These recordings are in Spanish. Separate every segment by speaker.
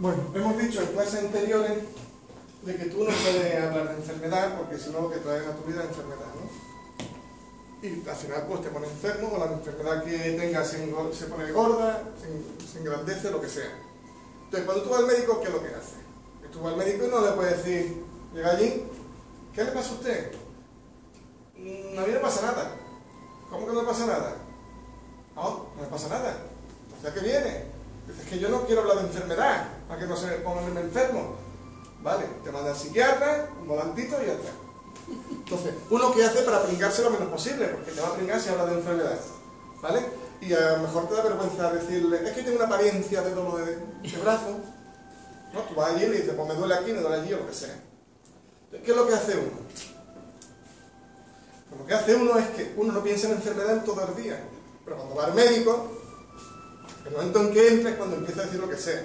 Speaker 1: Bueno, hemos dicho en clases anteriores de que tú no puedes hablar de enfermedad porque si no lo que traes a tu vida enfermedad, ¿no? Y al final pues te pone enfermo o la enfermedad que tengas se, pone gorda, se, se, engrandece, lo que sea. Entonces cuando tú vas al médico, ¿qué es lo que hace? Que tú vas al médico y no le puedes decir, llega allí, ¿qué le pasa a usted? Mm, a mí no pasa nada. ¿Cómo que no le pasa nada? No, no le pasa nada. O sea que viene. Dices que yo no quiero hablar de enfermedad, para que no se pongan enfermo. Vale, te manda al psiquiatra, un volantito y está. Entonces, uno que hace para pringarse lo menos posible, porque te va a pringar si habla de enfermedad. ¿Vale? Y a lo mejor te da vergüenza decirle, es que tengo una apariencia de dolor de, brazo. ¿No? Tú vas allí y le dices, pues me duele aquí, me duele allí o lo que sea. ¿qué es lo que hace uno? Pues lo que hace uno es que uno no piensa en enfermedad en todo el día. Pero cuando va al médico, el momento en que entra es cuando empieza a decir lo que sea.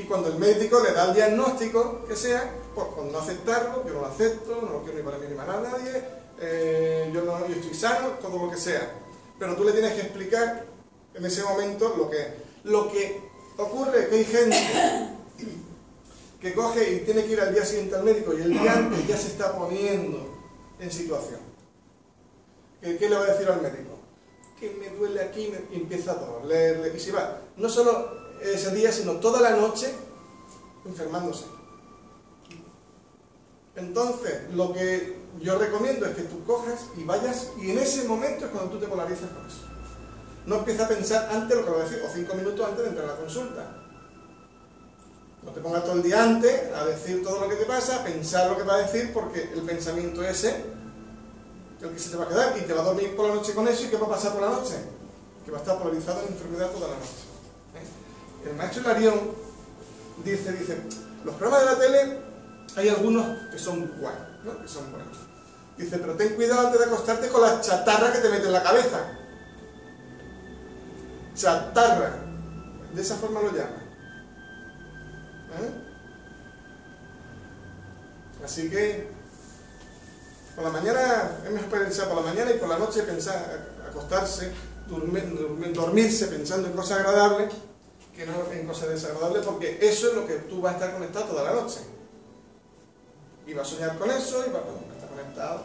Speaker 1: Y cuando el médico le da el diagnóstico que sea, pues por no aceptarlo, yo no lo acepto, no lo quiero ni para mí ni para nadie, eh, yo, no, yo estoy sano, todo lo que sea. Pero tú le tienes que explicar en ese momento lo que, lo que ocurre, que hay gente que coge y tiene que ir al día siguiente al médico y el día antes ya se está poniendo en situación. ¿Qué, le va a decir al médico? Que me duele aquí y empieza a dolerle y se va. No solo ese día, sino toda la noche enfermándose. Entonces, lo que yo recomiendo es que tú cojas y vayas, y en ese momento es cuando tú te polarizas con eso. No empieza a pensar antes lo que va a decir, o cinco minutos antes de entrar a la consulta. No te pongas todo el día antes a decir todo lo que te pasa, a pensar lo que va a decir, porque el pensamiento ese, el que se te va a quedar, y te va a dormir por la noche con eso, ¿y qué va a pasar por la noche? Que va a estar polarizado en enfermedad toda la noche. El maestro Larión dice, dice, los programas de la tele hay algunos que son guay, ¿no? que son buenos. Dice, pero ten cuidado antes de acostarte con la chatarra que te mete en la cabeza. Chatarra. De esa forma lo llama. ¿Eh? Así que por la mañana es mejor pensar por la mañana y por la noche pensar, acostarse, dormir, dormirse pensando en cosas agradables que no en cosas desagradables porque eso es lo que tú vas a estar conectado toda la noche. Y vas a soñar con eso y vas a estar conectado.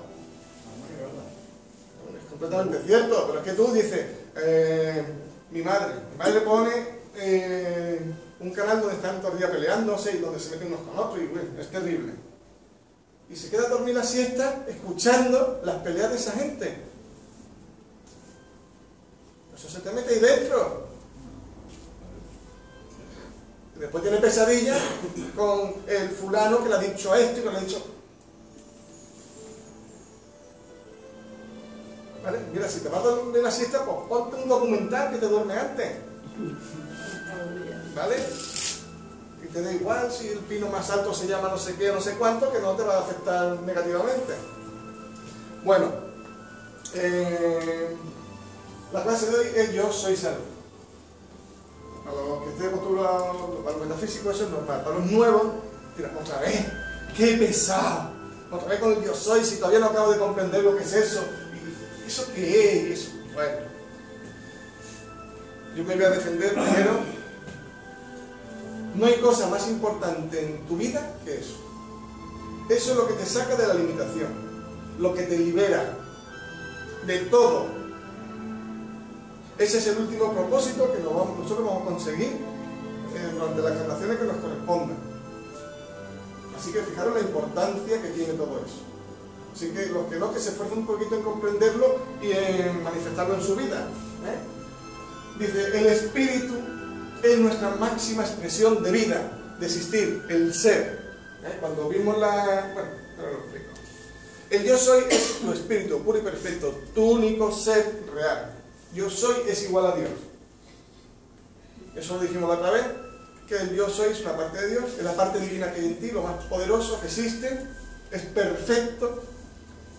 Speaker 1: Es completamente cierto, pero es que tú dices, eh, mi madre, mi madre pone eh, un canal donde están todo el día peleándose y donde se meten unos con otros y bueno, es terrible. Y se queda a dormir la siesta escuchando las peleas de esa gente. Eso se te mete ahí dentro. Después tiene pesadillas con el fulano que le ha dicho esto y que le ha dicho... ¿Vale? Mira, si te vas a dormir la siesta, pues ponte un documental que te duerme antes. ¿Vale? Y te da igual si el pino más alto se llama no sé qué, no sé cuánto, que no te va a afectar negativamente. Bueno, eh, la clase de hoy es Yo soy salud. Acostumbrados, para los metafísicos eso es normal. Para los nuevos, dirán, otra vez, qué pesado. Otra vez con el Yo soy, si todavía no acabo de comprender lo que es eso. ¿Y ¿Eso qué es? Eso, bueno. Yo me voy a defender primero. No hay cosa más importante en tu vida que eso. Eso es lo que te saca de la limitación, lo que te libera de todo. Ese es el último propósito que nosotros vamos a conseguir durante las generaciones que nos correspondan. Así que fijaros la importancia que tiene todo eso. Así que los que no, que se esfuercen un poquito en comprenderlo y en manifestarlo en su vida. ¿eh? Dice, el espíritu es nuestra máxima expresión de vida, de existir, el ser. ¿eh? Cuando vimos la... Bueno, ahora lo explico. El yo soy es tu espíritu puro y perfecto, tu único ser real. Yo soy es igual a Dios. Eso lo dijimos la otra vez, que el yo soy una parte de Dios, es la parte divina que hay en ti, lo más poderoso que existe, es perfecto.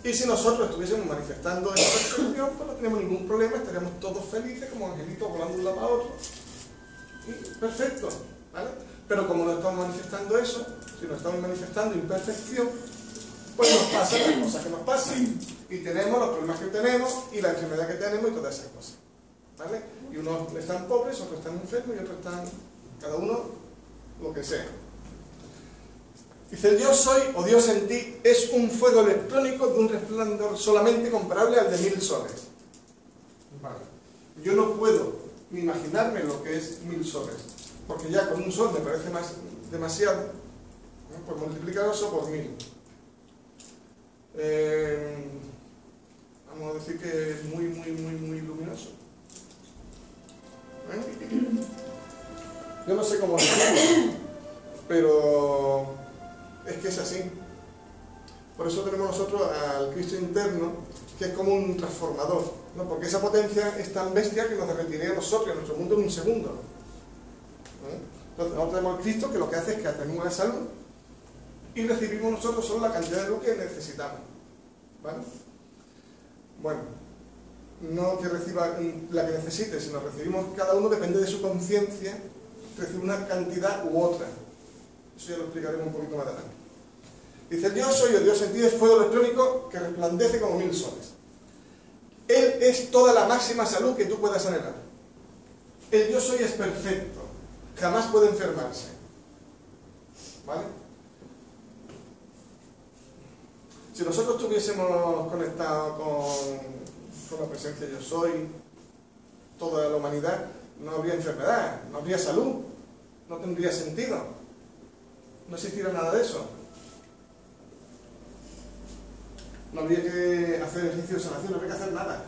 Speaker 1: Y si nosotros estuviésemos manifestando esa perfección, pues no tenemos ningún problema, estaríamos todos felices como angelitos volando de un lado a otro. Y perfecto, ¿vale? Pero como no estamos manifestando eso, si no estamos manifestando imperfección, pues nos pasan las cosas que nos pasan. Y tenemos los problemas que tenemos y la enfermedad que tenemos y todas esas cosas. ¿Vale? Y unos están pobres, otros están enfermos y otros están, cada uno lo que sea. Dice, yo soy o Dios en ti es un fuego electrónico de un resplandor solamente comparable al de mil soles. Yo no puedo ni imaginarme lo que es mil soles, porque ya con un sol me parece más, demasiado, pues multiplicar eso por mil. Eh, vamos a decir que es muy, muy, muy, muy luminoso. ¿Eh? Yo no sé cómo decirlo, pero es que es así. Por eso tenemos nosotros al Cristo interno, que es como un transformador, ¿no? porque esa potencia es tan bestia que nos derretiría a nosotros, a nuestro mundo en un segundo. ¿Eh? Entonces, nosotros tenemos al Cristo que lo que hace es que atenúa la salud y recibimos nosotros solo la cantidad de luz que necesitamos. Bueno, no que reciba la que necesite, sino recibimos cada uno, depende de su conciencia, recibe una cantidad u otra. Eso ya lo explicaremos un poquito más adelante. Dice, el Dios soy, el Dios sentido es fuego electrónico que resplandece como mil soles. Él es toda la máxima salud que tú puedas anhelar. El Dios soy es perfecto, jamás puede enfermarse. ¿Vale? Si nosotros estuviésemos conectados con, con la presencia yo soy, toda la humanidad, no habría enfermedad, no habría salud, no tendría sentido, no existiera nada de eso. No habría que hacer ejercicio de sanación, no habría que hacer nada.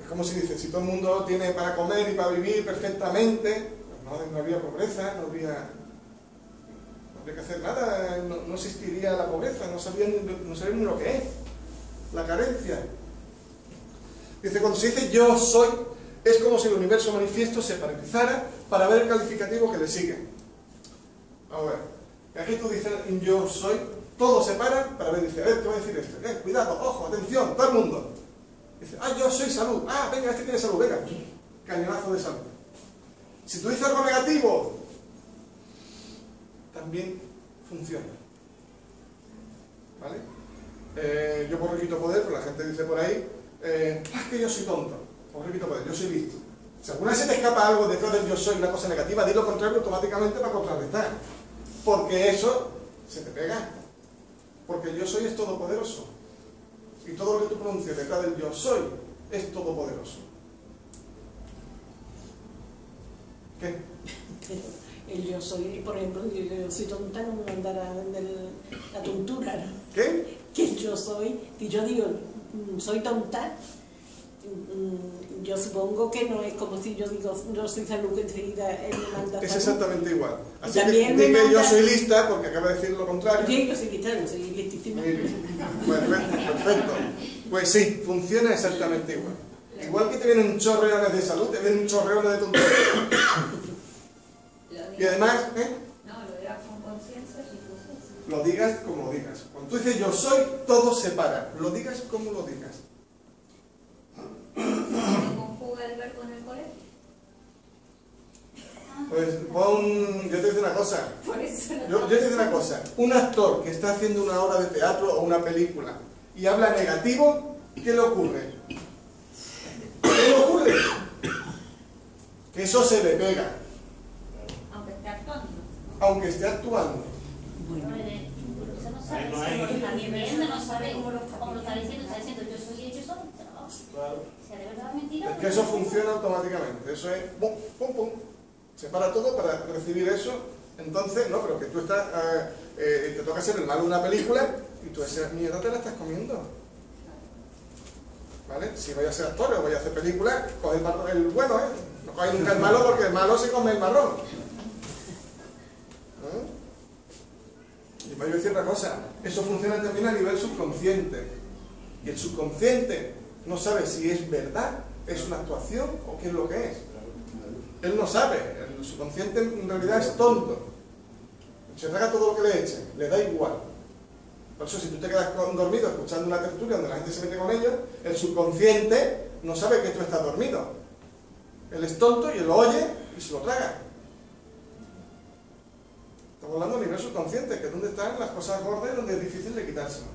Speaker 1: Es como si dice, si todo el mundo tiene para comer y para vivir perfectamente, pues no, no habría pobreza, no habría, no habría que hacer nada, no, existiría la pobreza, no sabían, no sabían ni lo que es, la carencia. Dice, cuando se dice yo soy, es como si el universo manifiesto se paralizara para ver el calificativo que le sigue. Ahora, aquí tú dices yo soy, todos se paran para ver, dice, a ver, ¿qué va a decir esto? Eh, cuidado, ojo, atención, todo el mundo. Dice, ah, yo soy salud. Ah, venga, este tiene salud, venga. Cañonazo de salud. Si tú dices algo negativo, también funciona. ¿Vale? Eh, yo por poder, pero la gente dice por ahí, eh, ah, es que yo soy tonto. Por requito poder, yo soy listo. Si alguna vez se te escapa algo detrás del yo soy, una cosa negativa, di lo contrario automáticamente para contrarrestar. Porque eso se te pega. Porque el yo soy es todopoderoso. Y todo lo que tú pronuncias detrás del yo soy es todopoderoso. ¿Qué?
Speaker 2: El yo soy, por ejemplo, yo soy tonta, no me mandará la tontura. ¿no?
Speaker 1: ¿Qué?
Speaker 2: Que el yo soy, que yo digo, soy tonta, mm, yo supongo que no es como si yo digo, yo soy salud, que enseguida él me manda
Speaker 1: Es
Speaker 2: salud.
Speaker 1: exactamente igual. Así que
Speaker 2: También
Speaker 1: que yo
Speaker 2: manda-
Speaker 1: soy lista, porque acaba de decir lo contrario.
Speaker 2: Bien, yo soy cristiano, soy listísima.
Speaker 1: Bien. Perfecto, perfecto. Pues sí, funciona exactamente igual. Igual que te vienen un chorreones de salud, te vienen un chorreones de tontería. Y además, ¿eh?
Speaker 3: No, lo dirás con conciencia y cosas.
Speaker 1: Lo digas como lo digas. Cuando tú dices yo soy, todo se para. Lo digas como lo digas.
Speaker 3: ¿Se conjuga el verbo en el colegio?
Speaker 1: Pues pon, yo te digo una cosa. Yo, yo te digo una cosa. Un actor que está haciendo una obra de teatro o una película y habla negativo, ¿qué le ocurre? ¿Qué le ocurre? Que eso se le pega,
Speaker 3: Aunque esté actuando.
Speaker 1: aunque esté actuando.
Speaker 2: Bueno,
Speaker 3: Eso no sabe
Speaker 4: no hay-
Speaker 3: no sabe cómo lo, cómo lo está diciendo, está diciendo yo soy y ellos son. No,
Speaker 1: Claro.
Speaker 3: de verdad es mentira.
Speaker 1: Es que eso funciona automáticamente. Eso es pum, pum, pum. Se para todo para recibir eso. Entonces, no, pero que tú estás, eh, eh, te toca ser el malo de una película y tú esa mierda te la estás comiendo. ¿Vale? Si voy a ser actor o voy a hacer película, coge el, marrón- el bueno, ¿eh? No coge nunca el malo porque el malo se come el marrón. ¿Eh? Y me voy a decir una cosa, eso funciona también a nivel subconsciente. Y el subconsciente no sabe si es verdad, es una actuación o qué es lo que es. Él no sabe, el subconsciente en realidad es tonto. Se traga todo lo que le eche, le da igual. Por eso si tú te quedas dormido escuchando una tertulia donde la gente se mete con ellos, el subconsciente no sabe que tú estás dormido. Él es tonto y él lo oye y se lo traga. Estamos hablando a nivel subconsciente, que es donde están las cosas gordas y donde es difícil de quitárselo.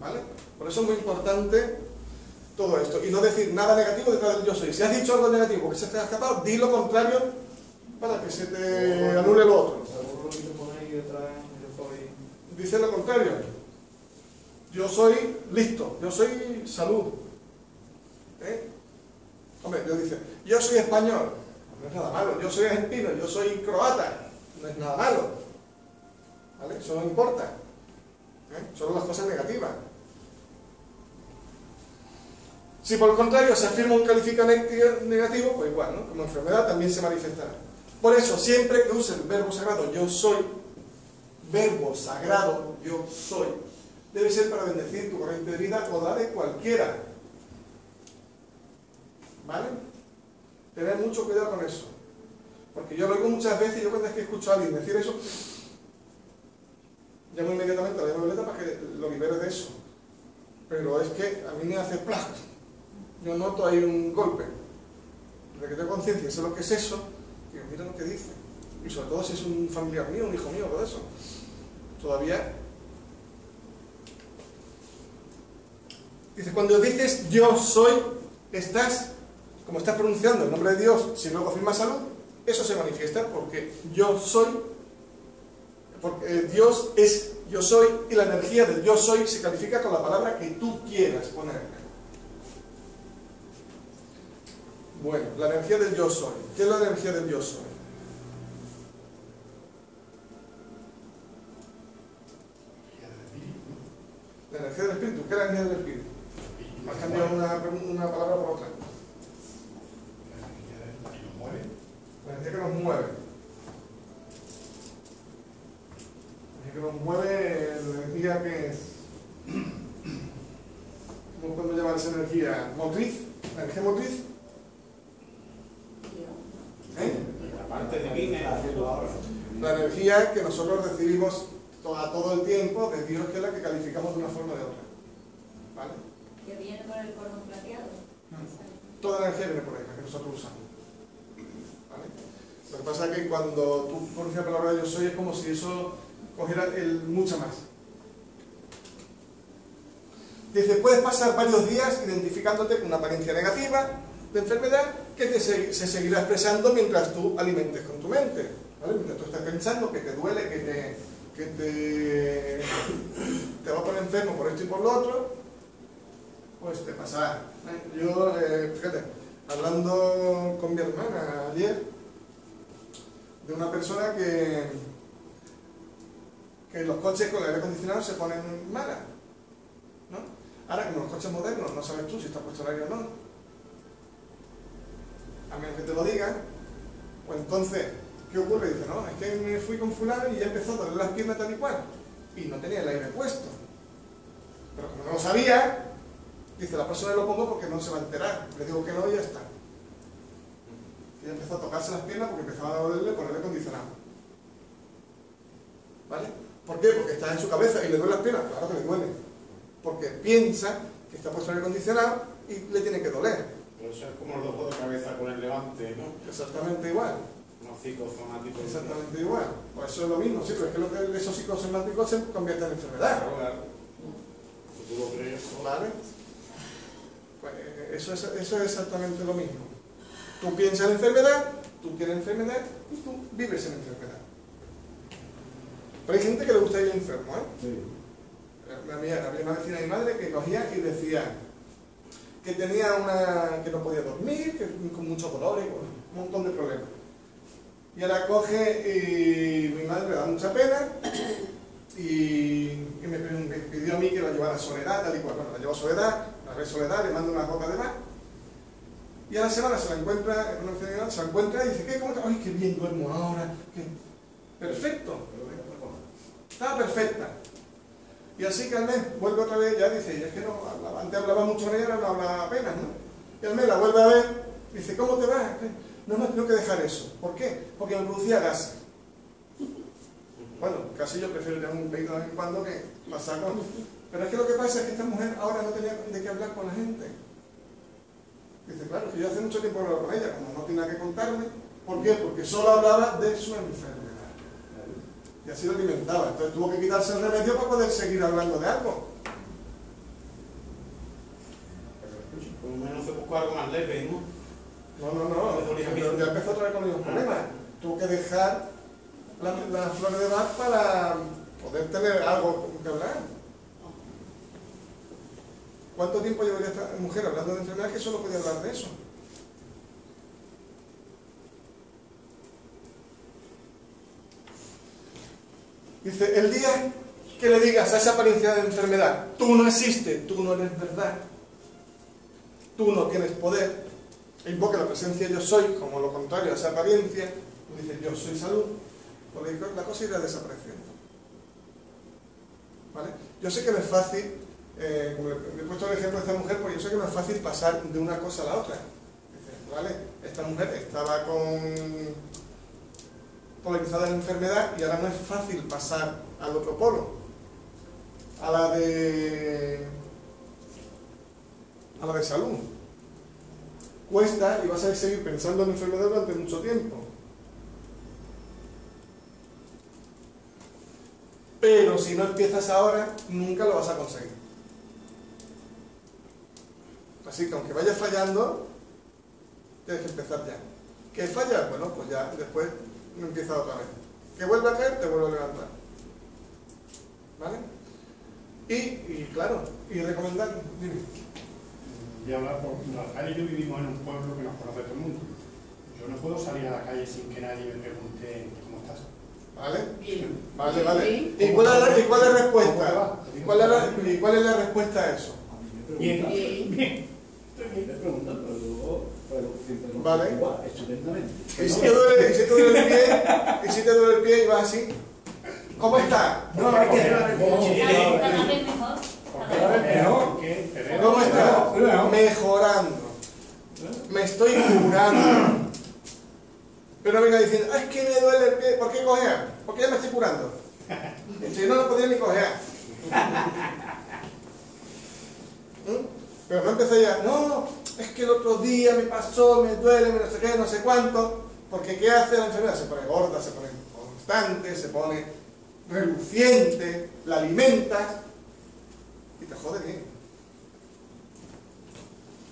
Speaker 1: ¿Vale? Por eso es muy importante todo esto. Y no decir nada negativo detrás del yo soy. Si has dicho algo negativo que se te ha escapado, di lo contrario para que se te anule lo otro. Dice lo contrario. Yo soy listo, yo soy salud. ¿Eh? Hombre, Dios dice, yo soy español, no es nada malo. Yo soy argentino, yo soy croata, no es nada malo. ¿Vale? Eso no importa. ¿Eh? Son las cosas negativas. Si por el contrario se afirma un calificativo negativo, pues igual, ¿no? Como enfermedad también se manifestará. Por eso, siempre que use el verbo sagrado yo soy, verbo sagrado yo soy, debe ser para bendecir tu corriente de vida o la de cualquiera. ¿Vale? Tener mucho cuidado con eso. Porque yo lo digo muchas veces y yo cuando es que escucho a alguien decir eso, llamo inmediatamente a la violeta para que lo libere de eso. Pero es que a mí me hace ¡plac! Yo noto ahí un golpe. De que tengo conciencia y sé lo que es eso, digo, mira lo que dice. Y sobre todo si es un familiar mío, un hijo mío, todo eso. Todavía Dice, cuando dices yo soy, estás, como estás pronunciando el nombre de Dios, si luego afirmas salud, eso se manifiesta porque yo soy, porque Dios es yo soy y la energía del yo soy se califica con la palabra que tú quieras poner. Bueno, la energía del yo soy. ¿Qué es la energía del yo soy? La energía del espíritu. ¿Qué es la energía del espíritu? Has cambiado una, una palabra por otra. La energía que nos mueve. La energía que nos mueve, la energía que es. ¿Cómo podemos llamar esa energía? ¿Motriz? ¿La energía motriz? ¿Eh?
Speaker 4: La parte divina haciendo ahora.
Speaker 1: La energía que nosotros recibimos a todo el tiempo de Dios, que es la que calificamos de una forma o de otra. ¿Vale?
Speaker 3: Que viene con el cordón plateado.
Speaker 1: Toda la energía viene por ahí, la que nosotros usamos. ¿Vale? Lo que pasa es que cuando tú pronuncias la palabra yo soy es como si eso cogiera el mucha más. Dice, puedes pasar varios días identificándote con una apariencia negativa de enfermedad que te se, se seguirá expresando mientras tú alimentes con tu mente. Mientras tú estás pensando que te duele, que te, te, te va a poner enfermo por esto y por lo otro, pues te pasará. Yo, eh, fíjate, hablando con mi hermana ayer, de una persona que, que los coches con el aire acondicionado se ponen malas. ¿no? Ahora, como los coches modernos, no sabes tú si está puesto el aire o no. A menos que te lo digan, pues entonces, ¿qué ocurre? Dice, no, es que me fui con fulano y ya empezó a doler las piernas tal y cual. Y no tenía el aire puesto. Pero como no lo sabía, dice, la vez lo pongo porque no se va a enterar. Le digo que no y ya está. Y ya empezó a tocarse las piernas porque empezaba a dolerle por el aire acondicionado. ¿Vale? ¿Por qué? Porque está en su cabeza y le duele las piernas. Claro que le duele. Porque piensa que está puesto el aire acondicionado y le tiene que doler.
Speaker 4: Pero eso es como el dolor de cabeza con el levante, ¿no?
Speaker 1: Exactamente igual.
Speaker 4: Unos psicosomáticos.
Speaker 1: Exactamente igual. Pues eso es lo mismo, sí, pero es que, lo que esos psicosomáticos se convierten en enfermedad.
Speaker 4: Claro, claro. Si tú lo crees.
Speaker 1: ¿Vale? Pues eso es, eso es exactamente lo mismo. Tú piensas en enfermedad, tú tienes enfermedad y tú vives en enfermedad. Pero hay gente que le gusta ir enfermo, ¿eh?
Speaker 4: Sí.
Speaker 1: Había, había una vecina de mi madre que cogía y decía que tenía una. que no podía dormir, que con muchos dolores, con un montón de problemas. Y ahora coge y mi madre le da mucha pena y, y me, me pidió a mí que la llevara a Soledad, tal y cual. Bueno, la llevo a Soledad, la ve Soledad, le mando una gota de más. Y a la semana se la encuentra, en una enfermedad, se la encuentra y dice, ¿qué? ¿Cómo te Ay, qué bien duermo ahora. qué Perfecto. Estaba perfecta. Y así que al vuelve otra vez, ya dice, es que no, hablaba- antes hablaba mucho con ella, ahora no habla apenas, ¿no? Y al la vuelve a ver, dice, ¿cómo te vas? No, no, tengo que dejar eso. ¿Por qué? Porque me producía gas. Bueno, casi yo prefiero tener un peito de vez en cuando que pasar con... Pero es que lo que pasa es que esta mujer ahora no tenía de qué hablar con la gente. Dice, claro, que yo hace mucho tiempo hablaba con ella, como no tenía que contarme. ¿Por qué? Porque solo hablaba de su enfermedad. Y así lo alimentaba. Entonces tuvo que quitarse el remedio para poder seguir hablando de algo.
Speaker 4: Por lo menos se buscó algo más leve, ¿no?
Speaker 1: No, no, no. Pero ya empezó otra vez con los problemas. tuvo que dejar las la flores de Bach para poder tener algo que hablar. ¿Cuánto tiempo llevaría esta mujer hablando de enfermedad que solo podía hablar de eso? Dice, el día que le digas a esa apariencia de enfermedad, tú no existes, tú no eres verdad, tú no tienes poder, e invoca la presencia yo soy, como lo contrario a esa apariencia, tú dices yo soy salud, la cosa irá desapareciendo. ¿Vale? Yo sé que no es fácil, eh, como he puesto el ejemplo de esta mujer, porque yo sé que no es fácil pasar de una cosa a la otra. Dice, ¿vale? Esta mujer estaba con polarizada en enfermedad y ahora no es fácil pasar al otro polo, a la de a la de salud. Cuesta y vas a seguir pensando en enfermedad durante mucho tiempo. Pero si no empiezas ahora, nunca lo vas a conseguir. Así que aunque vayas fallando, tienes que empezar ya. ¿Qué falla? Bueno, pues ya después empieza otra vez. Que vuelve a caer, te vuelve a levantar. ¿Vale? Y, y claro, y recomendar, dime.
Speaker 5: A hablar por Rafael y yo vivimos en un pueblo que nos conoce todo el mundo. Yo no puedo salir a la calle sin que nadie me pregunte cómo estás.
Speaker 1: ¿Vale?
Speaker 2: Bien.
Speaker 1: Vale, vale. ¿Y cuál es la, y cuál es la
Speaker 5: ¿Cómo te
Speaker 1: respuesta? ¿Y cuál es la, y cuál es la respuesta a eso?
Speaker 5: Bien,
Speaker 2: Bien.
Speaker 5: bien.
Speaker 6: Estoy bien, me preguntan, pero luego, pero siempre no
Speaker 1: Vale.
Speaker 6: igual, estupendamente.
Speaker 1: ¿Y si te duele, y si te duele el pie? ¿Y si te duele el pie y vas así? ¿Cómo está?
Speaker 6: No, es que
Speaker 1: ¿Cómo está? Mejorando. Me estoy curando. Pero no venga diciendo, "Ah, es que me duele el pie. ¿Por qué cojea? Porque ya me estoy curando. Si no, no podía ni cojear. ¿Mm? Pero no empecé ya, no, es que el otro día me pasó, me duele, me no sé qué, no sé cuánto. Porque ¿qué hace la enfermedad? Se pone gorda, se pone constante, se pone reluciente, la alimentas y te jode bien.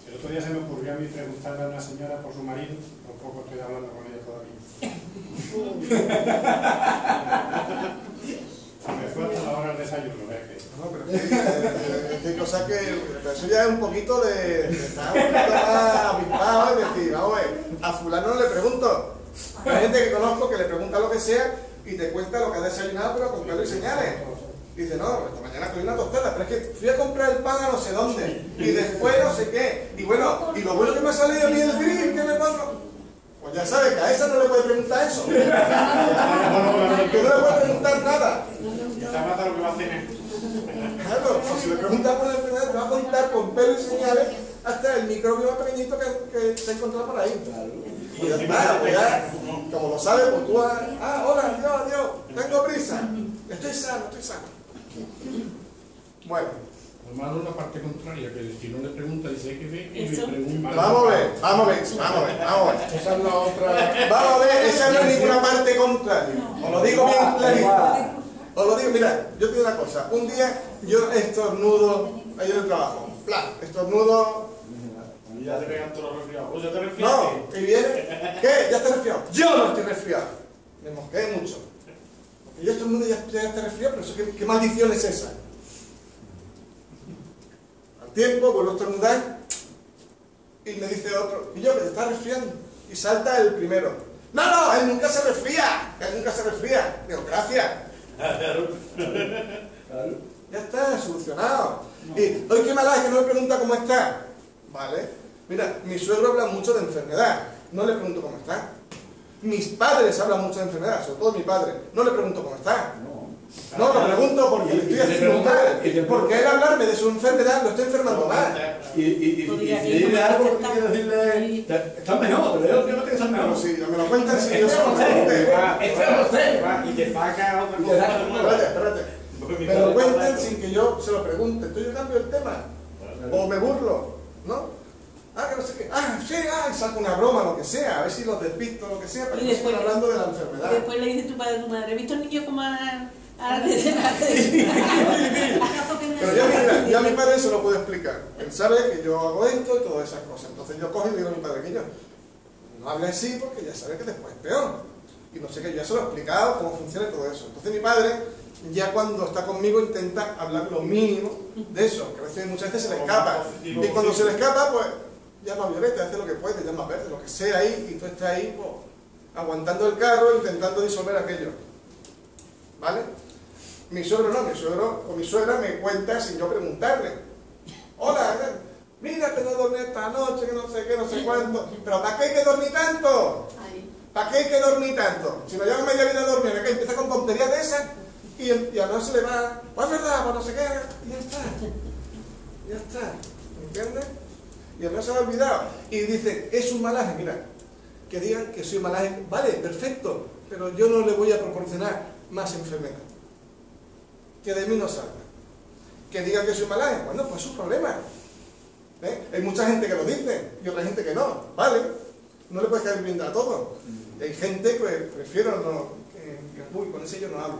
Speaker 5: El otro día se me ocurrió a mí preguntarle a una señora por su marido, tampoco estoy hablando con ella todavía. Me fue hasta la hora del desayuno, ¿ves que?
Speaker 1: No, pero es que, eh, es que cosa que, pero eso ya es un poquito de, de estar un poquito más avispado y decir, vamos a ver, a fulano no le pregunto. Hay gente que conozco que le pregunta lo que sea y te cuenta lo que ha desayunado, pero con pelo y señales. Y dice, no, esta mañana comí una tostada, pero es que fui a comprar el pan a no sé dónde, y después no sé qué, y bueno, y lo bueno que me ha salido a mí el grill, que me pongo. Pues ya sabes que a esa no le puede preguntar eso. Que no le puede preguntar nada.
Speaker 4: Y está mata lo que va a cenar.
Speaker 1: Claro, pues si le preguntas por la enfermedad, te va a contar con pelo y señales hasta el microbio más pequeñito que, que se encontrado por ahí. Y ya está, pues ya, como lo sabes, pues tú vas, ah, hola, adiós, adiós, tengo prisa, estoy sano, estoy sano. Bueno,
Speaker 7: Además, una parte contraria, que si no le pregunta, dice que ve y le pregunta.
Speaker 1: vamos a ver, vamos a ver, vamos a ver, vamos a ver.
Speaker 7: Esa es la otra.
Speaker 1: Vamos a ver, esa no es ninguna parte contraria. Os lo digo bien clarito. Os lo digo, mira, yo te digo una cosa. Un día yo estornudo, ayer en el trabajo, plan, estornudo,
Speaker 4: ya te pegan todos los resfriados. Pues ya te resfriaste.
Speaker 1: no, y viene, ¿qué? ¿Ya estás resfriado? Yo no estoy resfriado. Me mosqué mucho. Y yo estornudo ya, ya está resfriado, pero eso, ¿qué, ¿qué maldición es esa? Al tiempo vuelvo a estornudar y me dice otro, y yo que te estás resfriando. Y salta el primero. No, no, él nunca se resfría, él nunca se resfría. Digo, gracias. Ya está, solucionado. Y hoy qué mala es que no le pregunta cómo está. Vale. Mira, mi suegro habla mucho de enfermedad. No le pregunto cómo está. Mis padres hablan mucho de enfermedad, sobre todo mi padre. No le pregunto cómo está. Lo pregunto porque le estoy haciendo mal. Porque él hablarme de su enfermedad lo estoy enfermando mal.
Speaker 6: Y, y, y, y, dile algo, que quiere decirle, estás mejor, pero yo creo que estás
Speaker 1: Pero
Speaker 6: mejor.
Speaker 1: si me lo cuentan, si yo se lo
Speaker 6: es usted.
Speaker 1: pregunté.
Speaker 6: Este es usted.
Speaker 4: Y te saca otra
Speaker 6: Y te
Speaker 4: cosa.
Speaker 1: Espérate, espérate. Me lo cuentan sin que yo se lo pregunte. Entonces yo cambio el tema. O me burlo, ¿no? Ah, que no sé qué. Ah, sí, ah, saco una broma, lo que sea. A ver si los despisto, lo que sea, pero no hablando de la
Speaker 2: Y
Speaker 1: enfermedad.
Speaker 2: después le dice tu padre a tu madre, ¿has visto el niño como
Speaker 1: Pero ya, mira, ya mi padre se lo puede explicar. Él sabe que yo hago esto y todas esas cosas. Entonces yo cojo y le digo a mi padre que yo no hable así porque ya sabe que después es peor. y no sé qué, yo ya se lo he explicado cómo funciona todo eso. Entonces mi padre, ya cuando está conmigo, intenta hablar lo mínimo de eso, que a veces muchas veces se le escapa. Y cuando se le escapa, pues llama a Violeta, hace lo que puede, llama a Verde, lo que sea ahí, y tú estás ahí, pues, aguantando el carro, intentando disolver aquello. ¿Vale? Mi suegro no, mi suegro o mi suegra me cuenta sin yo preguntarle. Hola, mira que no dormí esta noche, que no sé qué, no sé cuánto. Pero ¿para qué hay que dormir tanto? ¿Para qué hay que dormir tanto? Si nos llevan media vida a dormir, que empieza con tonterías de esas y, y a no se le va, pues es verdad, pues no sé qué, y ya está. Ya está. ¿Entiendes? Y a no se ha olvidado. Y dice, es un malaje, mira, que digan que soy malaje, vale, perfecto, pero yo no le voy a proporcionar más enfermedad. Que de mí no salga. Que digan que soy malaje, bueno, pues es un problema. ¿Eh? Hay mucha gente que lo dice y otra gente que no, vale. No le puedes caer bien a todo. Y hay gente que prefiero no, que, que, uy, con ese yo no hablo.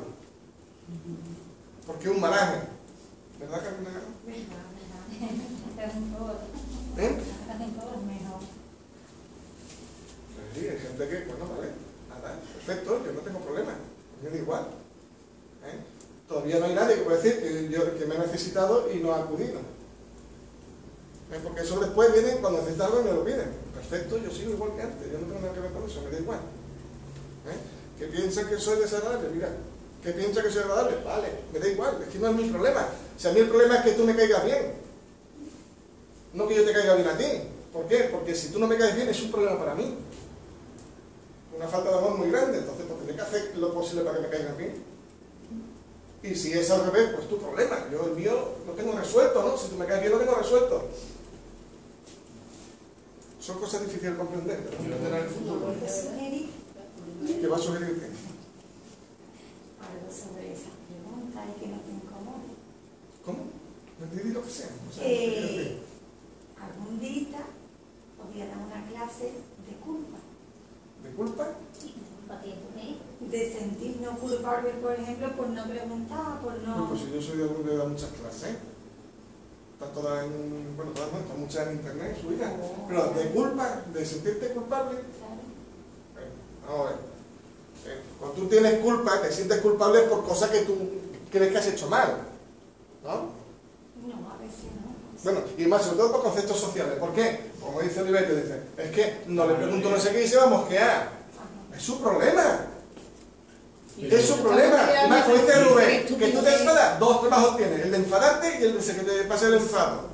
Speaker 1: Porque es un malaje. ¿Verdad, Carmen? ¿Eh? Sí, hay gente que, bueno, vale, nada, perfecto, yo no tengo problema, me da igual. Todavía no hay nadie que pueda decir que, yo, que me ha necesitado y no ha acudido. Porque eso después viene cuando necesita algo y me lo piden. Perfecto, yo sigo igual que antes, yo no tengo nada que ver con eso, me da igual. ¿Eh? Que piensa que soy desagradable, mira, que piensa que soy agradable, vale, me da igual, es que no es mi problema. Si a mí el problema es que tú me caigas bien, no que yo te caiga bien a ti. ¿Por qué? Porque si tú no me caes bien es un problema para mí. Una falta de amor muy grande, entonces pues tendré que hacer lo posible para que me caigas bien. Y si es al revés, pues tu problema. Yo el mío lo tengo resuelto, ¿no? Si tú me caes bien lo tengo resuelto. Son cosas difíciles de comprender, pero entenderán en el futuro. ¿Qué va a sugerir qué?
Speaker 8: algo sobre esa pregunta y que no te incomode.
Speaker 1: ¿Cómo? No entendí lo que sea. O sea,
Speaker 8: Eh, algún día podría dar una clase de culpa,
Speaker 1: ¿De culpa?
Speaker 3: ¿Para qué? ¿Por qué?
Speaker 8: De sentirnos culpables, por ejemplo, por no preguntar, por
Speaker 1: Pues,
Speaker 8: no...
Speaker 1: pues si yo soy de algún que da muchas clases. Están todas en, bueno, todas no, muchas en internet subidas. Pero de culpa, de sentirte culpable,
Speaker 8: Claro.
Speaker 1: eh, vamos a ver. Eh, cuando tú tienes culpa, te sientes culpable por cosas que tú crees que has hecho mal. ¿No?
Speaker 8: No, a veces no.
Speaker 1: Bueno, y más sobre todo por conceptos sociales. ¿Por qué? Como dice Oliverio, dice, es que no le pregunto no sé qué y se va a mosquear. Es su problema. Es su problema. Y más, como dice Rubén, que tú te enfadas, dos trabajos tienes, el de enfadarte y el de que te pase el enfado.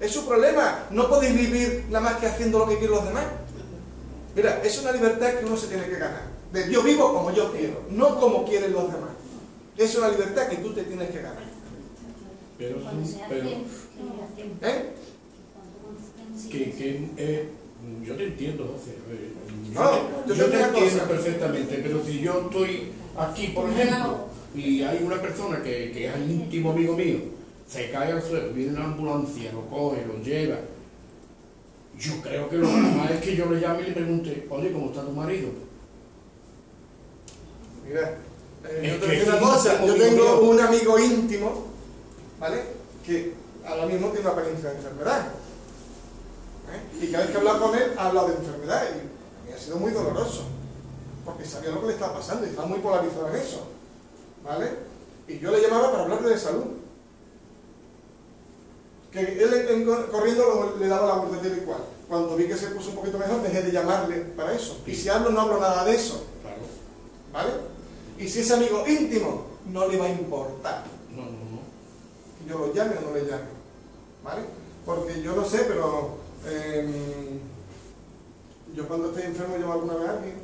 Speaker 1: Es su problema. No podéis vivir nada más que haciendo lo que quieren los demás. Mira, es una libertad que uno se tiene que ganar. De yo vivo como yo quiero, no como quieren los demás. Es una libertad que tú te tienes que ganar.
Speaker 7: Pero, pero.
Speaker 1: ¿Eh?
Speaker 7: Que, que eh, yo te entiendo, José. Yo
Speaker 1: No, yo
Speaker 7: yo
Speaker 1: te
Speaker 7: entiendo
Speaker 1: cosa.
Speaker 7: perfectamente, pero si yo estoy aquí, por ejemplo, y hay una persona que, que es íntimo amigo mío, se cae al suelo, viene una ambulancia, lo coge, lo lleva. Yo creo que lo normal es que yo le llame y le pregunte, oye, ¿cómo está tu marido?
Speaker 1: Mira, eh,
Speaker 7: Es
Speaker 1: yo te digo una cosa, yo tengo un amigo íntimo, ¿vale? Que ahora mismo tiene una apariencia de enfermedad. ¿eh? Y cada vez que he hablado con él, ha hablado de enfermedad y ha sido muy doloroso. Porque sabía lo que le estaba pasando y estaba muy polarizado en eso. ¿Vale? Y yo le llamaba para hablarle de salud. Que él en- en- corriendo le daba la vuelta tal y cual. Cuando vi que se puso un poquito mejor, dejé de llamarle para eso. Y si hablo, no hablo nada de eso.
Speaker 7: Claro.
Speaker 1: ¿Vale? Y si es amigo íntimo, no le va a importar
Speaker 7: No, no, no.
Speaker 1: que yo lo llame o no le llame. ¿Vale? Porque yo no sé, pero em, yo cuando estoy enfermo llamo alguna vez a alguien.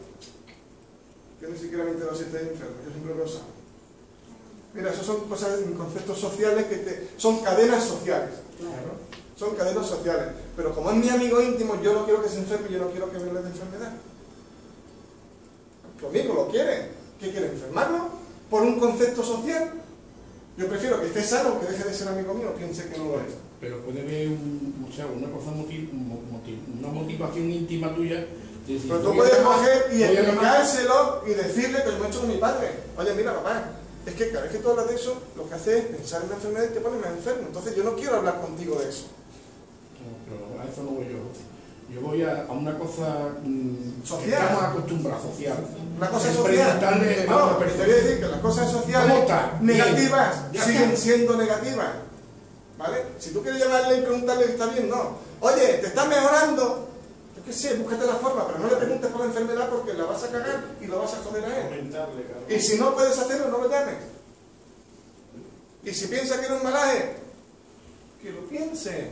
Speaker 1: Yo ni siquiera me entero si estoy enfermo, yo siempre lo sé. Mira, eso son cosas, conceptos sociales que te, son cadenas sociales.
Speaker 2: Claro.
Speaker 1: Son cadenas sociales. Pero como es mi amigo íntimo, yo no quiero que se enferme, yo no quiero que me hable de enfermedad. Tu amigo lo quiere. ¿Qué quiere? ¿Enfermarlo? ¿Por un concepto social? Yo prefiero que esté sano que deje de ser amigo mío, piense que no lo es.
Speaker 7: Pero puede haber un, o sea, una cosa moti- mo- moti- una motivación íntima tuya. de decir,
Speaker 1: Pero tú puedes coger y explicárselo y decirle que lo he hecho con mi padre. Oye, mira, papá, es que cada vez que tú hablas de eso, lo que hace es pensar en la enfermedad y te pone más enfermo. Entonces yo no quiero hablar contigo de eso.
Speaker 7: No, pero a eso no voy yo. yo voy a, a una cosa mm,
Speaker 1: Social.
Speaker 7: que estamos acostumbrados, social.
Speaker 1: Una cosa
Speaker 7: Es
Speaker 1: social. No, pero te voy a decir que las cosas sociales negativas siguen siendo negativas. ¿Vale? Si tú quieres llamarle y preguntarle que está bien, no. Oye, ¿te estás mejorando? Yo qué sé, búscate la forma, pero no le preguntes por la enfermedad porque la vas a cagar y lo vas a joder a él. Y si no puedes hacerlo, no lo llames. Y si piensa que eres un malaje, que lo piense.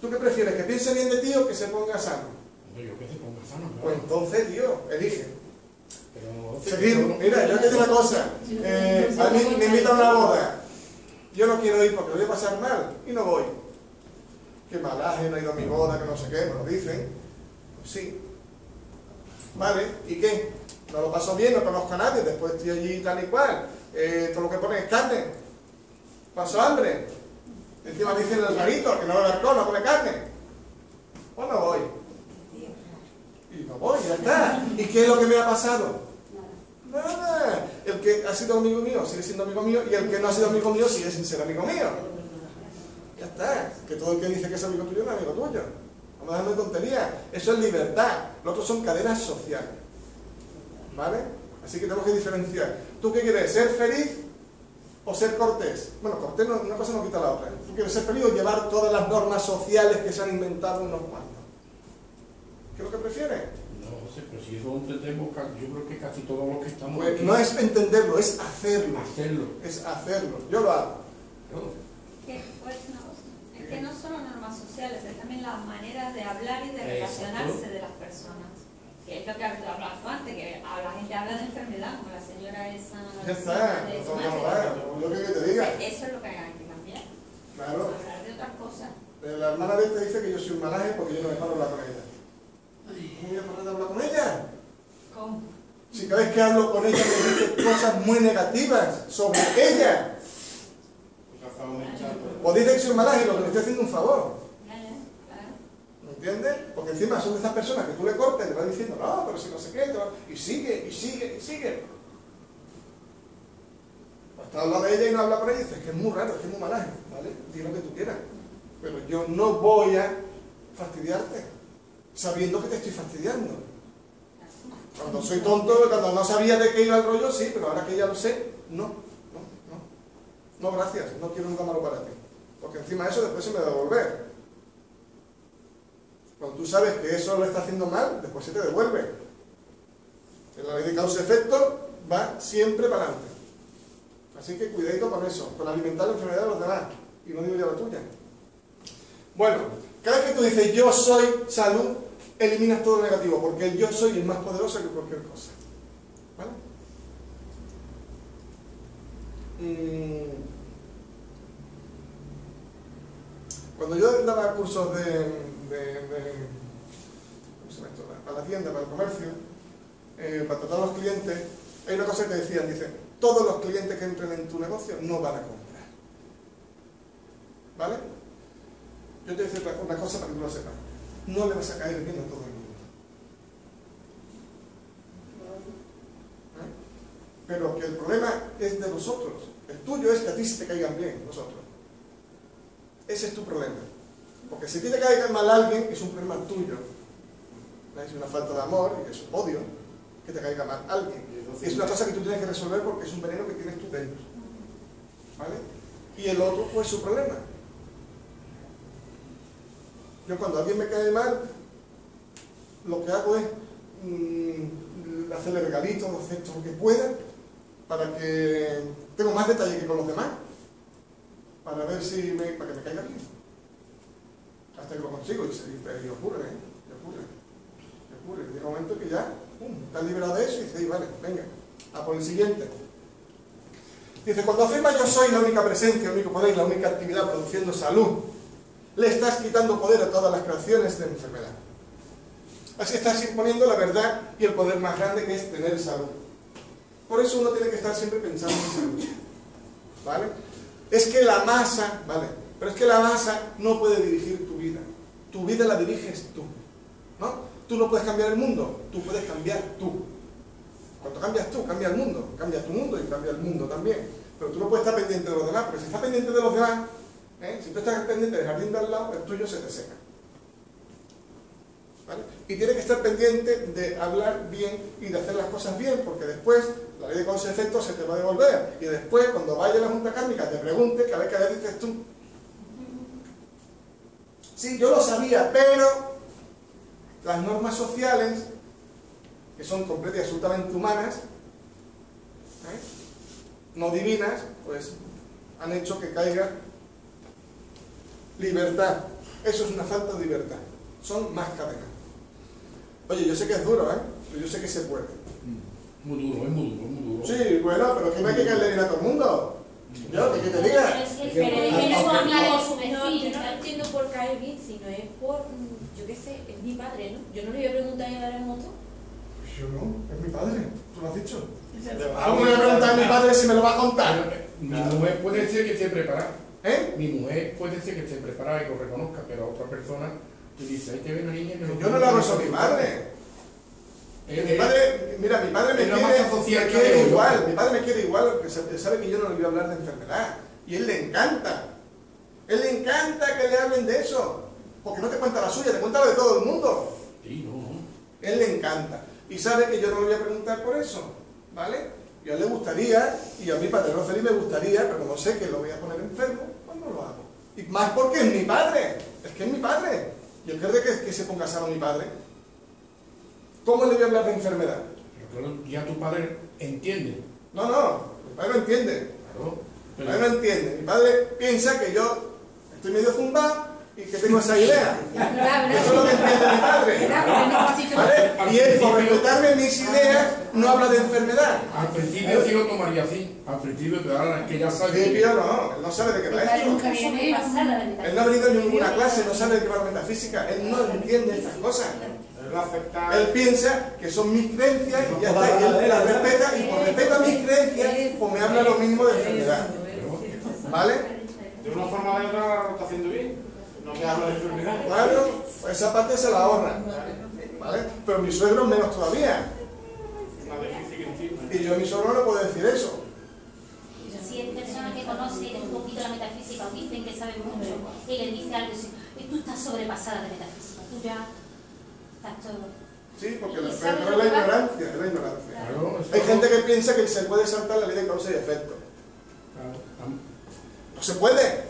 Speaker 1: ¿Tú qué prefieres? ¿Que piense bien de ti o que se ponga sano?
Speaker 7: Yo que se ponga sano, claro.
Speaker 1: Pues entonces, tío, elige.
Speaker 7: Pero.
Speaker 1: Mira, yo te digo una cosa. Eh, a mí me invitan a una boda. Yo no quiero ir porque voy a pasar mal y no voy. Que malaje, no he ido a mi boda, que no sé qué, me lo dicen. Pues sí. Vale, ¿y qué? No lo paso bien, no conozco a nadie, después estoy allí tal y cual. Eh, todo lo que pone es carne. Paso hambre. Encima dicen el rarito que no bebe alcohol, no come carne. Pues no voy. Y no voy, ya está. ¿Y qué es lo que me ha pasado? Nada. El que ha sido amigo mío sigue siendo amigo mío y el que no ha sido amigo mío sigue sin ser amigo mío. Ya está. Que todo el que dice que es amigo tuyo no es amigo tuyo. Vamos a dejarme de tontería. Eso es libertad. Lo otro son cadenas sociales. ¿Vale? Así que tenemos que diferenciar. ¿Tú qué quieres? ¿Ser feliz o ser cortés? Bueno, cortés no- una cosa no quita la otra. ¿Tú quieres ser feliz o llevar todas las normas sociales que se han inventado unos cuantos? ¿Qué es lo que prefieres?
Speaker 7: No sé, pero si eso lo entendemos, yo creo que casi todos los que estamos
Speaker 1: Pues
Speaker 7: aquí,
Speaker 1: no es entenderlo, es hacerlo.
Speaker 7: hacerlo.
Speaker 1: Es hacerlo. Yo lo hago.
Speaker 9: Que, pues, una cosa, es que no solo normas sociales, es también las maneras de hablar y de
Speaker 7: Exacto.
Speaker 9: relacionarse de las personas. Que es lo que hablabas tú antes, que la gente habla de enfermedad, como la señora esa.
Speaker 1: Nada. Yo que te diga.
Speaker 9: Eso es lo que hay que cambiar.
Speaker 1: Claro.
Speaker 9: Hablar de otras cosas.
Speaker 1: La hermana de este dice que yo soy un malaje porque yo no me paro a hablar con ella. ¿Cómo voy a parar de hablar con ella?
Speaker 9: ¿Cómo?
Speaker 1: Si cada vez que hablo con ella me dice cosas muy negativas sobre ella.
Speaker 4: Pues.
Speaker 1: O dice que soy un malaje y lo que le estoy haciendo un favor. ¿Me entiendes? Porque encima son de esas personas que tú le cortas y le vas diciendo, no, pero si no sé qué, y sigue, y sigue, y sigue. Pues está al lado de ella y no habla con ella y dices, es que es muy raro, es que es muy malaje, ¿vale? Di lo que tú quieras. Pero yo no voy a fastidiarte, sabiendo que te estoy fastidiando. Cuando soy tonto, cuando no sabía de qué iba el rollo, sí, pero ahora que ya lo sé, no, no, no. No, gracias, no quiero nada malo para ti. Porque encima eso después se me va a devolver. Cuando tú sabes que eso lo está haciendo mal, después se te devuelve. En la ley de causa-efecto va siempre para adelante. Así que cuidadito con eso, con alimentar la enfermedad de los demás. Y no digo ya la tuya. Bueno, cada vez que tú dices yo soy salud, eliminas todo lo negativo, porque el yo soy es más poderoso que cualquier cosa. ¿Vale? Mm. Cuando yo daba cursos de, ¿cómo se esto? para la tienda, para el comercio, eh, para tratar a los clientes, hay una cosa que decían, dicen, todos los clientes que entren en tu negocio no van a comprar. ¿Vale? Yo te voy a decir una cosa para que tú lo sepas. No le vas a caer bien a todo el mundo. ¿Eh? Pero que el problema es de vosotros. El tuyo es que a ti se te caigan bien nosotros. Ese es tu problema. Porque si a ti te caiga mal alguien, es un problema tuyo. ¿no? Es una falta de amor y es odio que te caiga mal alguien. Y es una cosa que tú tienes que resolver porque es un veneno que tienes tú dentro. ¿Vale? Y el otro, pues su problema. Yo cuando alguien me cae mal, lo que hago es mm, hacerle regalitos, todo lo que pueda, para que tengo más detalle que con los demás, para ver si me, para que me caiga bien. Hasta que lo consigo y, se, y ocurre, ¿eh? Y ocurre, y ocurre. Llega un momento que ya, pum, estás liberado de eso y dices, "Ey, vale, venga, a por el siguiente. Dice, cuando afirma yo soy la única presencia, el único poder, la única actividad produciendo salud, le estás quitando poder a todas las creaciones de enfermedad. Así estás imponiendo la verdad y el poder más grande que es tener salud. Por eso uno tiene que estar siempre pensando en salud. ¿Vale? Es que la masa, ¿vale? Pero es que la masa no puede dirigir tu vida. Tu vida la diriges tú. ¿No? Tú no puedes cambiar el mundo, tú puedes cambiar tú. Cuando cambias tú, cambia el mundo. Cambia tu mundo y cambia el mundo también. Pero tú no puedes estar pendiente de los demás, porque si estás pendiente de los demás, ¿eh? si tú estás pendiente del jardín de al lado, el tuyo se te seca. Y tiene que estar pendiente de hablar bien y de hacer las cosas bien, porque después la ley de causa se te va a devolver. Y después, cuando vaya a la Junta Kármica, te pregunte que a ver qué le dices tú. Sí, yo lo sabía, pero las normas sociales, que son completamente y absolutamente humanas, ¿eh? no divinas, pues han hecho que caiga libertad. Eso es una falta de libertad. Son más cadenas. Oye, yo sé que es duro, ¿eh? Pero yo sé que se puede.
Speaker 7: Muy duro, es muy duro, es muy duro.
Speaker 1: Sí, bueno, pero que no hay que caerle bien a todo el mundo. Yo, ¿qué que te diga?
Speaker 3: Pero no
Speaker 9: No, no entiendo por caer bien, sino es por, mm, yo qué sé, es mi padre, ¿no? Yo no le voy a preguntar a llevar en moto.
Speaker 1: Yo no, es mi padre. ¿Tú lo has dicho? ¿Cómo le voy a preguntar a mi padre si me lo va a contar?
Speaker 7: Mi mujer puede ser que esté preparada.
Speaker 1: ¿Eh?
Speaker 7: Mi mujer puede ser que esté preparada y lo reconozca, pero otra persona te dice, ahí te ve una niña que no
Speaker 1: Yo no le eso a mi madre. Que mi
Speaker 7: Eh,
Speaker 1: padre, mira, mi padre me quiere, me
Speaker 7: que
Speaker 1: quiere
Speaker 7: hay,
Speaker 1: igual, mi padre me quiere igual, porque sabe que yo no le voy a hablar de enfermedad. Y él le encanta. Él le encanta que le hablen de eso. Porque no te cuenta la suya, te cuenta la de todo el mundo.
Speaker 7: Sí, no, no.
Speaker 1: Él le encanta. Y sabe que yo no le voy a preguntar por eso. ¿Vale? Y a él le gustaría, y a mí, Paterno Feliz, me gustaría, pero como sé que lo voy a poner enfermo, pues no lo hago. Y más porque es mi padre. Es que es mi padre. Yo creo que, que se ponga sano mi padre. ¿Cómo le voy a hablar de enfermedad?
Speaker 7: Pero ya tu padre entiende.
Speaker 1: No, no, mi padre no entiende.
Speaker 7: Claro.
Speaker 1: Mi padre no entiende. Mi padre piensa que yo estoy medio zumbado y que tengo esa idea. Eso es lo que entiende mi padre. ¿Vale? Y él, por respetarme mis ideas, no habla de enfermedad.
Speaker 7: Al principio sí lo tomaría así. Al principio, pero ahora que ya sabe.
Speaker 1: principio no, él no sabe de qué va esto. Él no ha venido a ninguna clase, no sabe de qué va la metafísica, él no entiende estas cosas.
Speaker 4: Él
Speaker 1: piensa que son mis creencias y ya está, y él las respeta, y por respeto a mis creencias, pues me habla lo mínimo de enfermedad. ¿Vale?
Speaker 4: De una forma o de otra lo está haciendo bien. No me habla de enfermedad.
Speaker 1: Claro, pues esa parte se la ahorra. ¿Vale? Pero mi suegro menos todavía. Y yo a mi suegro no le puedo decir eso.
Speaker 3: Si es persona que conoce un poquito la metafísica o dicen que saben mucho y le dice algo y tú estás sobrepasada de metafísica, tú ya estás todo.
Speaker 1: Sí, porque la, pero es la ignorancia, es la ignorancia.
Speaker 7: Claro,
Speaker 1: Hay gente que piensa que se puede saltar la ley de causa y efecto.
Speaker 7: Claro,
Speaker 1: No se puede.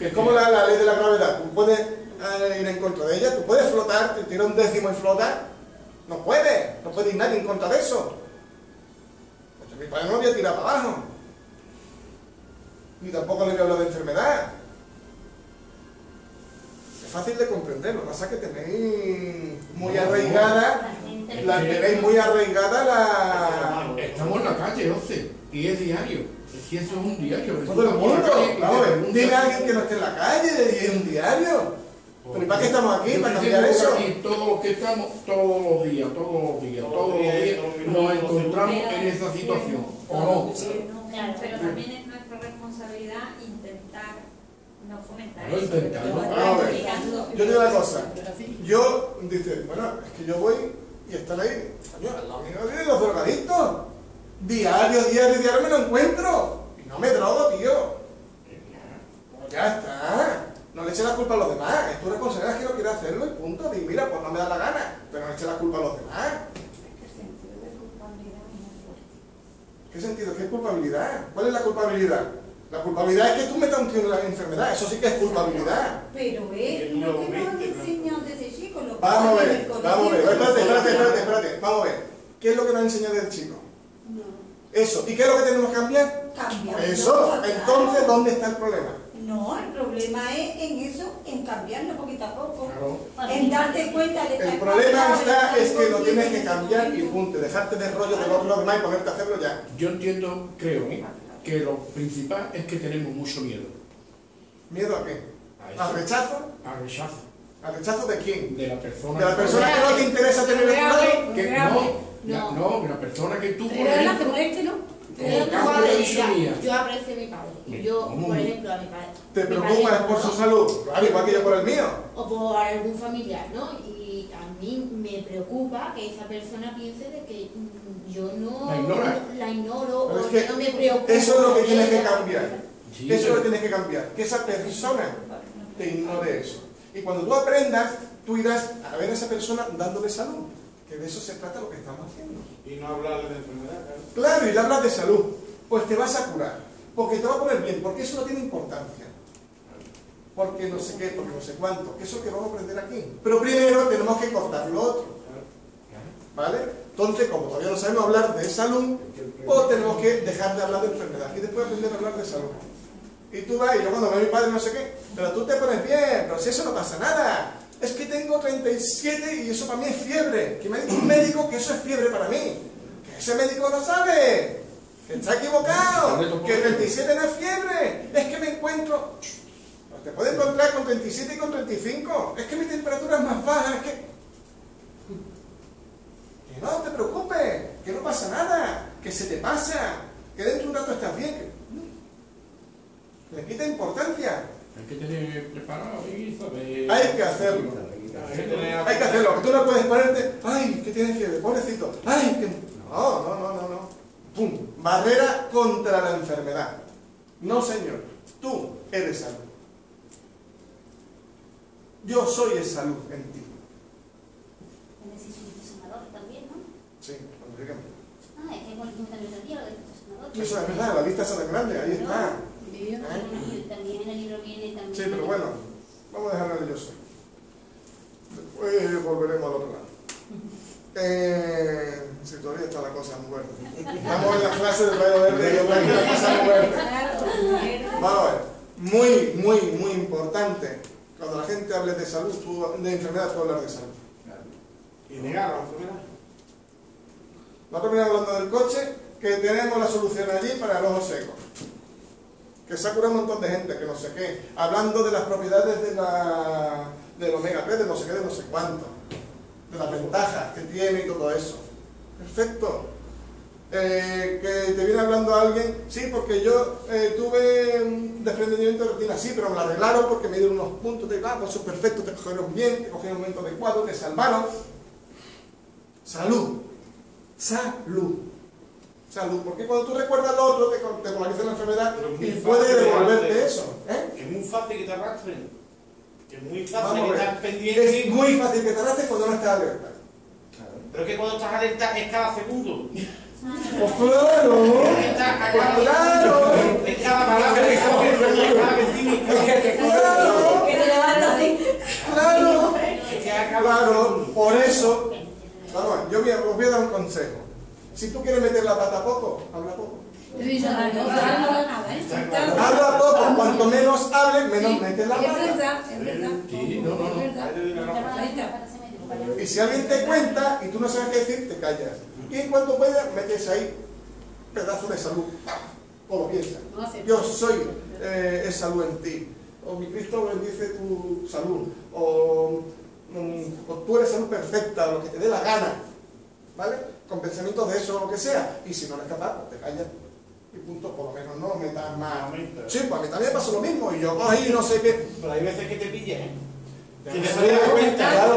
Speaker 1: Es como la, la ley de la gravedad. Tú puedes eh, ir en contra de ella, tú puedes flotar, te tira un décimo y flota. No puede, no puede ir nadie en contra de eso. Pues yo a mi padre no lo voy a tirar para abajo. Ni tampoco le voy a hablar de enfermedad. Es fácil de comprender, lo que pasa es que tenéis muy arraigada,
Speaker 3: la
Speaker 1: tenéis muy arraigada la...
Speaker 7: Estamos en la calle, 11, y es diario. Es que eso es un diario.
Speaker 1: Todo el mundo,
Speaker 7: Por la calle y
Speaker 1: vamos a ver, a alguien que no esté en la calle es un diario. Pero ¿y para qué estamos aquí?
Speaker 7: Yo
Speaker 1: ¿Para cambiar eso?
Speaker 7: aquí todos los que estamos, todos los días, todos los días, todos los días, nos encontramos en esa situación. ¿O no?
Speaker 3: Claro,
Speaker 9: Pero también es nuestra responsabilidad intentar no fomentar eso. Pero
Speaker 1: Yo digo una cosa. Yo, dice, bueno, es que yo voy y están ahí, coño, al lado mío viven los drogadictos. Diario, diario, diario me lo encuentro. Y no me drogo, tío. Pues ya está. No le eche la culpa a los demás. Es tu responsabilidad que no quiere hacerlo y punto. Y mira, pues no me da la gana. Pero no eche la culpa a los demás.
Speaker 8: El sentido de culpabilidad es muy fuerte.
Speaker 1: ¿Qué sentido? ¿Qué es culpabilidad? ¿Cuál es la culpabilidad? La culpabilidad es que tú metas un tío en la enfermedad. Eso sí que es culpabilidad.
Speaker 8: Pero es lo que nos han enseñado desde chicos. los
Speaker 1: Vamos a ver, vamos a ver. Espérate, espérate, espérate, espérate. Vamos a ver. ¿Qué es lo que nos enseña desde chico? Eso. ¿Y qué es lo que tenemos que cambiar?
Speaker 8: Cambiando,
Speaker 1: Eso. Entonces, ¿dónde está el problema?
Speaker 8: No, el problema es en eso, en cambiarlo poquito a poco.
Speaker 7: Claro.
Speaker 8: En darte cuenta de
Speaker 1: El
Speaker 8: estar
Speaker 1: problema está es que lo tienes que cambiar y punto. Dejarte de rollo de los demás y ponerte a hacerlo ya.
Speaker 7: Yo entiendo, creo, ¿eh? que lo principal es que tenemos mucho miedo
Speaker 1: ¿Miedo a qué? ¿Al rechazo?
Speaker 7: al rechazo
Speaker 1: ¿Al rechazo de quién?
Speaker 7: de la persona
Speaker 1: ¿De la persona que no te interesa tener tu lado?
Speaker 7: que no,
Speaker 9: No.
Speaker 7: no, que la persona que tú, por
Speaker 10: Pero es la que
Speaker 7: ejemplo,
Speaker 10: moleste, ¿no?
Speaker 7: Como
Speaker 10: Yo aprecio a mi padre. Yo,
Speaker 7: ¿Cómo?
Speaker 10: por ejemplo, a mi padre.
Speaker 1: ¿Te preocupas
Speaker 10: padre,
Speaker 1: por su salud? Claro, igual que yo por el mío.
Speaker 10: O por algún familiar, ¿no? Y a mí me preocupa que esa persona piense de que yo no
Speaker 7: La ignora.
Speaker 10: la ignoro
Speaker 1: Pero es
Speaker 10: o
Speaker 1: que
Speaker 10: yo no me preocupo.
Speaker 1: Eso es lo que tienes que cambiar.
Speaker 7: Sí,
Speaker 1: Eso es lo que tienes que cambiar. Que esa persona te ignore eso. Y cuando tú aprendas, tú irás a ver a esa persona dándole salud. Que de eso se trata lo que estamos haciendo.
Speaker 4: Y no hablarle de enfermedad, claro.
Speaker 1: Claro, y le hablas de salud. Pues te vas a curar. Porque te va a poner bien. Porque eso no tiene importancia. Porque no sé qué, porque no sé cuánto. Que eso que vamos a aprender aquí. Pero primero tenemos que cortar lo otro. ¿Vale? Entonces, como todavía no sabemos hablar de salud, pues tenemos que dejar de hablar de enfermedad y después aprender a hablar de salud. Y tú vas, y yo cuando veo a mi padre no sé qué, pero tú te pones bien, pero si eso no pasa nada. Es que tengo 37 y eso para mí es fiebre. Que me ha dicho un médico que eso es fiebre para mí. Que ese médico no sabe. Que está equivocado. Que 37 no es fiebre. Es que me encuentro... Pues te puede encontrar con 37 y con 35. Es que mi temperatura es más baja. Es que... Que no te preocupes. Que no pasa nada. Que se te pasa. Que dentro de un rato estás bien. Le quita importancia.
Speaker 7: Hay que tener preparado y saber...
Speaker 1: Hay que hacerlo. Hay que hacerlo. Tú no puedes ponerte, ay, que tienes fiebre, pobrecito. Ay, que... No, no, no, no, no. Pum. Barrera contra la enfermedad. No, señor. Tú eres salud. Yo soy es salud en ti.
Speaker 3: También, ¿no?
Speaker 1: Sí.
Speaker 3: Ah, es que también el sanador.
Speaker 1: Eso es verdad, la lista es grande, ahí está.
Speaker 3: Y también en el libro viene también.
Speaker 1: Sí, pero bueno, vamos a dejarlo de yo soy. Después volveremos al otro lado. Eh, si todavía está la cosa muy buena. Estamos en la clase del rayo verde y yo la cosa muy. Vamos a ver. Muy, muy, muy importante. Cuando la gente hable de salud, tú, de enfermedad, tú hablar de salud.
Speaker 4: Y negar la enfermedad.
Speaker 1: Nosotros venimos hablando del coche, que tenemos la solución allí para el ojo seco. Que se un montón de gente, que no sé qué. Hablando de las propiedades de la, del omega 3, de no sé qué, de no sé cuánto. De las ventajas que tiene y todo eso. Perfecto. Eh, que te viene hablando alguien, sí, porque yo eh, tuve un desprendimiento de retina, sí, pero me lo arreglaron porque me dieron unos puntos de, ah, pues eso es perfecto, te cogieron bien, te cogieron el momento adecuado, te salvaron. Salud. Salud. Salud. Porque cuando tú recuerdas lo otro, te, te polariza la enfermedad y puede devolverte
Speaker 4: te-
Speaker 1: eso. ¿eh?
Speaker 4: Es muy fácil que te arrastren. Es muy fácil que estás pendiente.
Speaker 1: Es muy fácil que te arrastres cuando no estás alerta.
Speaker 4: Pero es que cuando estás alerta es cada segundo.
Speaker 1: Pues claro. Pues claro.
Speaker 4: Es cada palabra, es cada vecino, es cada-
Speaker 1: Claro.
Speaker 2: Que te levantas así.
Speaker 1: Claro. Claro. Por eso, vamos, yo os voy a dar un consejo. Si tú quieres meter la pata poco, habla poco. Habla poco, cuanto menos hables, menos metes la pata.
Speaker 10: es verdad. Es verdad.
Speaker 1: Y si alguien te cuenta y tú no sabes qué decir, te callas. Y en cuanto puedas, metes ahí pedazo de salud. O lo piensas. Yo soy eh, es salud en ti. O mi Cristo bendice tu salud. O, mm, o tú eres salud perfecta, lo que te dé la gana. ¿Vale? Con pensamientos de eso o lo que sea. Y si no eres capaz, pues te callas. Y punto, por lo menos no metas más. Sí, pues a mí también pasó lo mismo. Y yo ahí no sé qué.
Speaker 4: Pero hay veces que te pillas, ¿eh? Que te cuenta, cuenta,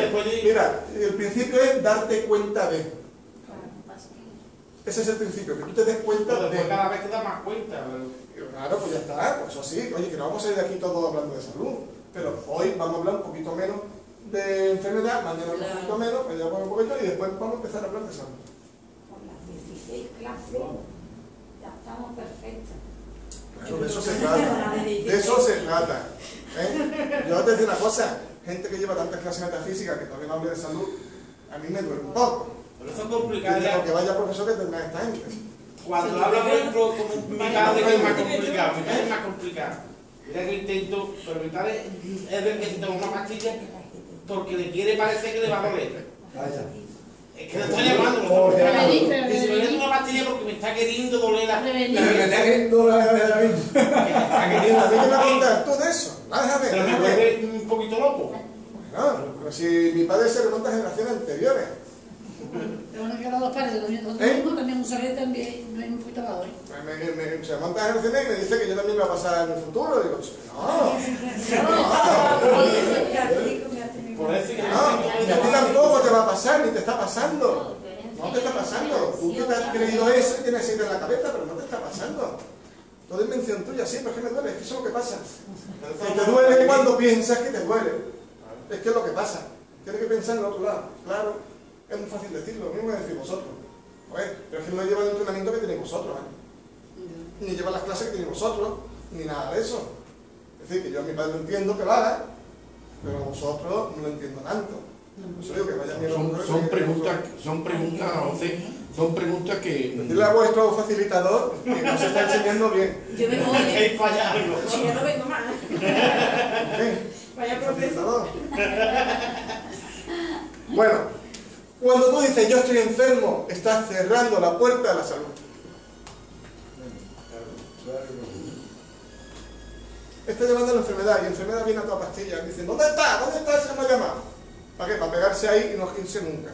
Speaker 4: después de-
Speaker 1: Mira, el principio es darte cuenta de. Ese es el principio, que tú te des cuenta
Speaker 4: Pero
Speaker 1: de.
Speaker 4: cada vez te das más cuenta.
Speaker 1: Claro, pues ya está, pues eso sí. Oye, que no vamos a ir de aquí todos hablando de salud. Pero hoy vamos a hablar un poquito menos de enfermedad, mañana un poquito menos, mañana un poquito y después vamos a empezar a hablar de salud.
Speaker 8: Con las 16 clases ya estamos perfectas.
Speaker 1: Claro, de eso se trata. De eso se trata. ¿eh? Yo te decir una cosa, gente que lleva tantas clases metafísicas que todavía no hable de salud, a mí me duele un poco.
Speaker 4: Pero eso es complicado.
Speaker 1: digo
Speaker 4: ya.
Speaker 1: que vaya profesor que tendrá esta gente.
Speaker 4: Cuando habla, por ejemplo, como mi padre, que es más complicado, mi padre es más complicado. Mira que intento, pero mi padre es del que se toma una pastilla porque le quiere parecer que le va a doler.
Speaker 6: Vaya.
Speaker 4: Es que le estoy llamando. Y si me una pastilla porque me está queriendo doler la
Speaker 6: Me está queriendo la la- la-
Speaker 4: Me está queriendo
Speaker 1: ¿A mí qué me
Speaker 4: doler.
Speaker 1: contas tú de eso? Ah, Déjame,
Speaker 4: Pero me vuelve un poquito loco.
Speaker 1: No, pero si mi padre se remonta a generaciones anteriores.
Speaker 11: Pero bueno, yo los dos padres, nosotros
Speaker 1: ¿Eh?
Speaker 11: mismos también un saber también no hay un poquito.
Speaker 1: Me, me- me- se remonta a generaciones y me dice que yo también me va a pasar en el futuro. Digo, no,
Speaker 4: Por eso que
Speaker 1: no, y a ti tampoco te va a pasar, ni te está pasando. No te está pasando. Tú que te has creído eso y tienes idea en la cabeza, pero no te está pasando. Todo es invención tuya, sí, pero es que me duele, es que eso es lo que pasa. Que te duele cuando piensas que te duele. Es que es lo que pasa. Tienes que pensar en el otro lado. Claro, es muy fácil decirlo, lo mismo que decir vosotros. A ver, pero es que no lleva el entrenamiento que tenéis vosotros, ¿eh? Ni lleva las clases que tenéis vosotros, ni nada de eso. Es decir, que yo a mi padre lo entiendo que lo haga, pero a vosotros no lo entiendo tanto. Digo que vayan bien
Speaker 7: Son, son preguntas, son preguntas, José, son preguntas que...
Speaker 1: Dile a vuestro facilitador que nos está enseñando bien.
Speaker 10: Yo me voy.
Speaker 4: Hay falla algo.
Speaker 10: Si yo no vengo más. Vaya profesor.
Speaker 1: Bueno, cuando tú dices yo estoy enfermo, estás cerrando la puerta a la salud. Está llevando la enfermedad y la enfermedad viene a toda pastilla. Dicen, ¿dónde está? ¿Dónde está que me ha llamado? ¿Para qué? Para pegarse ahí y no irse nunca.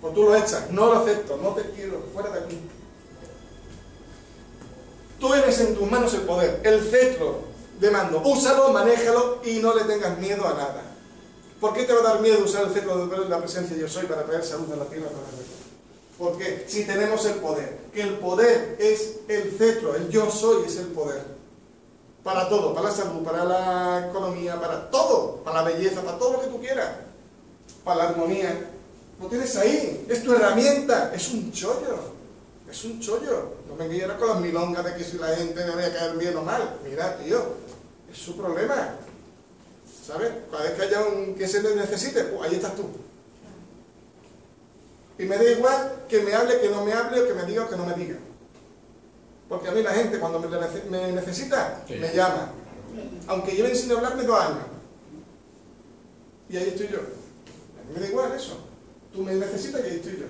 Speaker 1: Pues tú lo echas, no lo acepto, no te quiero, fuera de aquí. Tú eres en tus manos el poder, el cetro de mando. Úsalo, manéjalo y no le tengas miedo a nada. ¿Por qué te va a dar miedo usar el cetro de la presencia yo soy para traer salud a la tierra? ¿Por qué? Si tenemos el poder, que el poder es el cetro, el yo soy es el poder. Para todo, para la salud, para la economía, para todo, para la belleza, para todo lo que tú quieras. Para la armonía. Lo tienes ahí, es tu herramienta, es un chollo. Es un chollo. No me quieras con las milongas de que si la gente me voy a caer bien o mal. Mira, tío, es su problema. ¿Sabes? Cada vez que haya un que se le necesite, pues ahí estás tú. Y me da igual que me hable, que no me hable, o que me diga o que no me diga. Porque a mí la gente cuando me, nece- me necesita,
Speaker 7: Sí.
Speaker 1: me llama. Aunque lleven sin hablarme dos años. Y ahí estoy yo. A mí me da igual eso. Tú me necesitas y ahí estoy yo.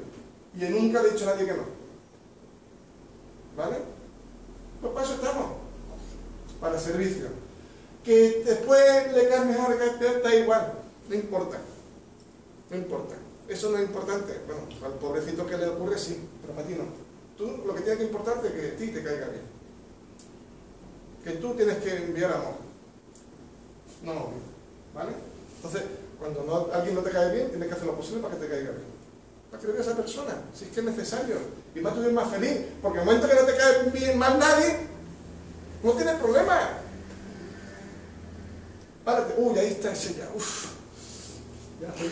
Speaker 1: Y nunca le he dicho a nadie que no. ¿Vale? Pues para eso estamos. Para servicio. Que después le cae mejor, que da igual. No importa. No importa. Eso no es importante. Bueno, al pobrecito que le ocurre sí, pero para ti no. Tú lo que tiene que importarte es que a ti te caiga bien. Que tú tienes que enviar amor. No odio. ¿Vale? Entonces, cuando alguien no te cae bien, tienes que hacer lo posible para que te caiga bien. Para que le a esa persona, si es que es necesario. Y más tú eres más feliz. Porque el momento que no te cae bien más nadie, no tienes problema. Párate. Uy, ahí está ese ya. Uf. Ya estoy.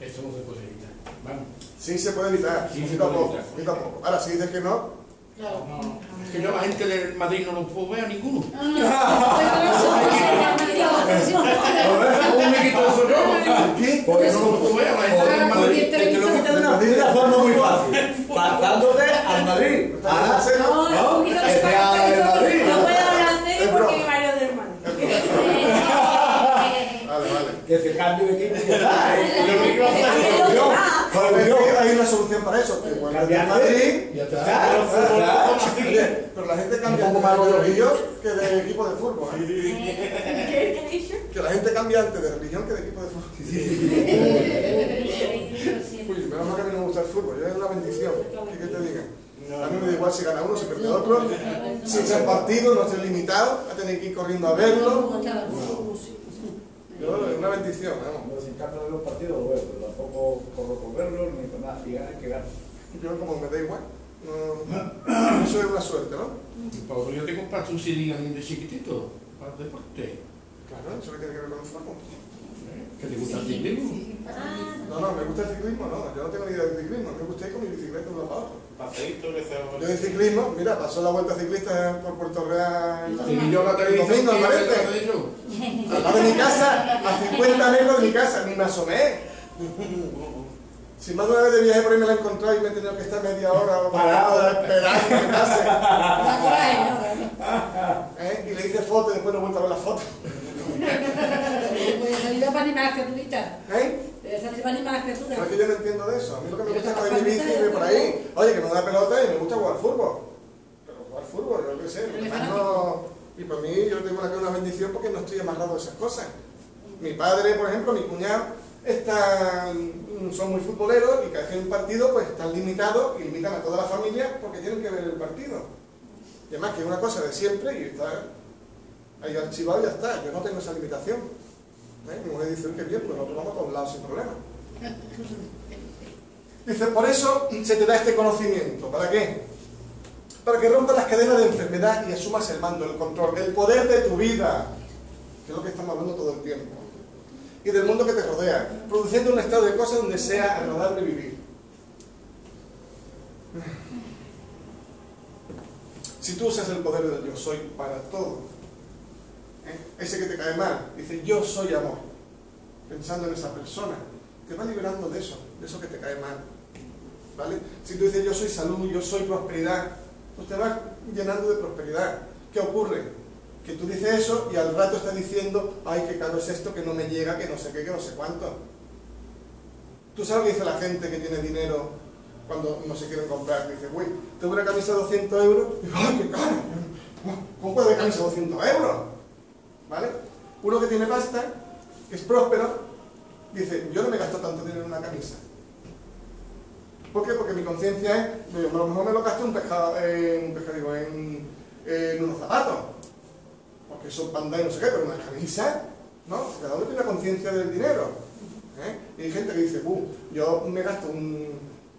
Speaker 7: Eso no se puede evitar. Vamos.
Speaker 1: Sí se puede evitar.
Speaker 7: Sí
Speaker 1: poquito a poco, poquito a poco. Ahora, si dices que no,
Speaker 11: Claro.
Speaker 7: Es que yo a la gente del Madrid no lo puedo ver a ninguno.
Speaker 11: No, no, no.
Speaker 7: Un amiguito de soy yo.
Speaker 1: ¿qué?
Speaker 7: Porque no lo puedo ver a la gente del Madrid.
Speaker 6: Te lo de una- de una forma muy fácil. Pasándote al Madrid. Ah,
Speaker 11: No,
Speaker 6: ¿no?
Speaker 11: un poquito
Speaker 6: Que
Speaker 11: de
Speaker 6: sea del Madrid.
Speaker 10: No puedo hablar en serio
Speaker 1: Es
Speaker 10: porque
Speaker 1: broma.
Speaker 10: mi marido es hermano.
Speaker 6: Que se cambie de equipo y ya está. ¿eh?
Speaker 1: Hay, una solución para eso. Que del
Speaker 6: Cambiarte.
Speaker 1: Madrid.
Speaker 7: Ya está.
Speaker 6: Claro, claro.
Speaker 1: Oye, pero la gente cambia
Speaker 6: Un poco más
Speaker 1: de religión que de equipo de fútbol. ¿eh?
Speaker 10: ¿Qué he dicho?
Speaker 1: Que la gente cambia antes de religión que de equipo de fútbol. Uy, menos mal que a mí no me gusta el fútbol, yo es una bendición. ¿Qué que te diga? A mí me da igual si gana uno, si pierde otro. Si es el partido, no estoy limitado a tener que ir corriendo a verlo. Yo, es una bendición, vamos.
Speaker 6: Nos encanta ver los partidos, bueno, pero tampoco corro por verlos ni por nada. Si ganan, que ganan.
Speaker 1: Yo como me da igual. No, eso es una suerte, ¿no?
Speaker 7: Pablo, yo te compraste un CD de chiquitito para el deporte.
Speaker 1: Claro, eso que tiene que ver con el fútbol.
Speaker 7: ¿Que te gusta el ciclismo?
Speaker 1: No, no, me gusta el ciclismo, no. Yo no tengo ni idea de ciclismo. Me gusta ir con mi bicicleta de un lado.
Speaker 4: Paseíto que se
Speaker 1: Yo de ciclismo, mira, pasó la vuelta ciclista por Puerto Real.
Speaker 7: Y yo la
Speaker 1: El
Speaker 7: televisión
Speaker 1: domingo,
Speaker 7: que
Speaker 1: me
Speaker 7: iba a
Speaker 1: parece.
Speaker 7: de eso.
Speaker 1: Al lado de mi casa, a 50 metros de mi casa, ni me asomé. Si más de una vez de viaje por ahí me la he encontrado y me he tenido que estar media hora parado esperando que me pase. ¿Eh? Y le hice foto y después no he vuelto a ver la foto.
Speaker 11: Pues salir para animar las criaturitas.
Speaker 1: ¿Eh?
Speaker 11: Para
Speaker 1: Pero es que yo no entiendo de eso. A mí lo que me gusta es coger mi bici y ir por ahí. Oye, que me da pelota y me gusta jugar fútbol. Pero jugar fútbol, yo qué sé. mi hermano- Y para mí, yo tengo una, una bendición porque no estoy amarrado a esas cosas. Mi padre, por ejemplo, mi cuñado, están, son muy futboleros y cada vez que hay un partido, pues están limitados y limitan a toda la familia porque tienen que ver el partido. Y además que es una cosa de siempre y está ahí archivado y ya está. Yo no tengo esa limitación. ¿Eh? Mi mujer dice, "Uy, qué bien, pues nosotros vamos a todos lados sin problema. Dice, por eso se te da este conocimiento. ¿Para qué? para que rompas las cadenas de enfermedad y asumas el mando, el control, el poder de tu vida, que es lo que estamos hablando todo el tiempo, y del mundo que te rodea, produciendo un estado de cosas donde sea agradable vivir. Si tú usas el poder del yo soy para todo, ¿eh? ese que te cae mal, dice yo soy amor, pensando en esa persona, te va liberando de eso, de eso que te cae mal. ¿Vale? Si tú dices yo soy salud, yo soy prosperidad, pues te vas llenando de prosperidad. ¿Qué ocurre? Que tú dices eso y al rato estás diciendo, ay, qué caro es esto, que no me llega, que no sé qué, que no sé cuánto. ¿Tú sabes lo que dice la gente que tiene dinero cuando no se quieren comprar? Dice, uy, tengo una camisa de 200 euros, y digo, ay, qué caro, ¿cómo puede camisa de 200 euros? ¿Vale? Uno que tiene pasta, que es próspero, dice, yo no me gasto tanto dinero en una camisa. ¿Por qué? Porque mi conciencia es, a lo mejor me lo gasto en, pescado, en, pescado, en, unos zapatos, porque son panda y no sé qué, pero una camisa, ¿no? Cada uno tiene conciencia del dinero. ¿eh? Y hay gente que dice, yo me gasto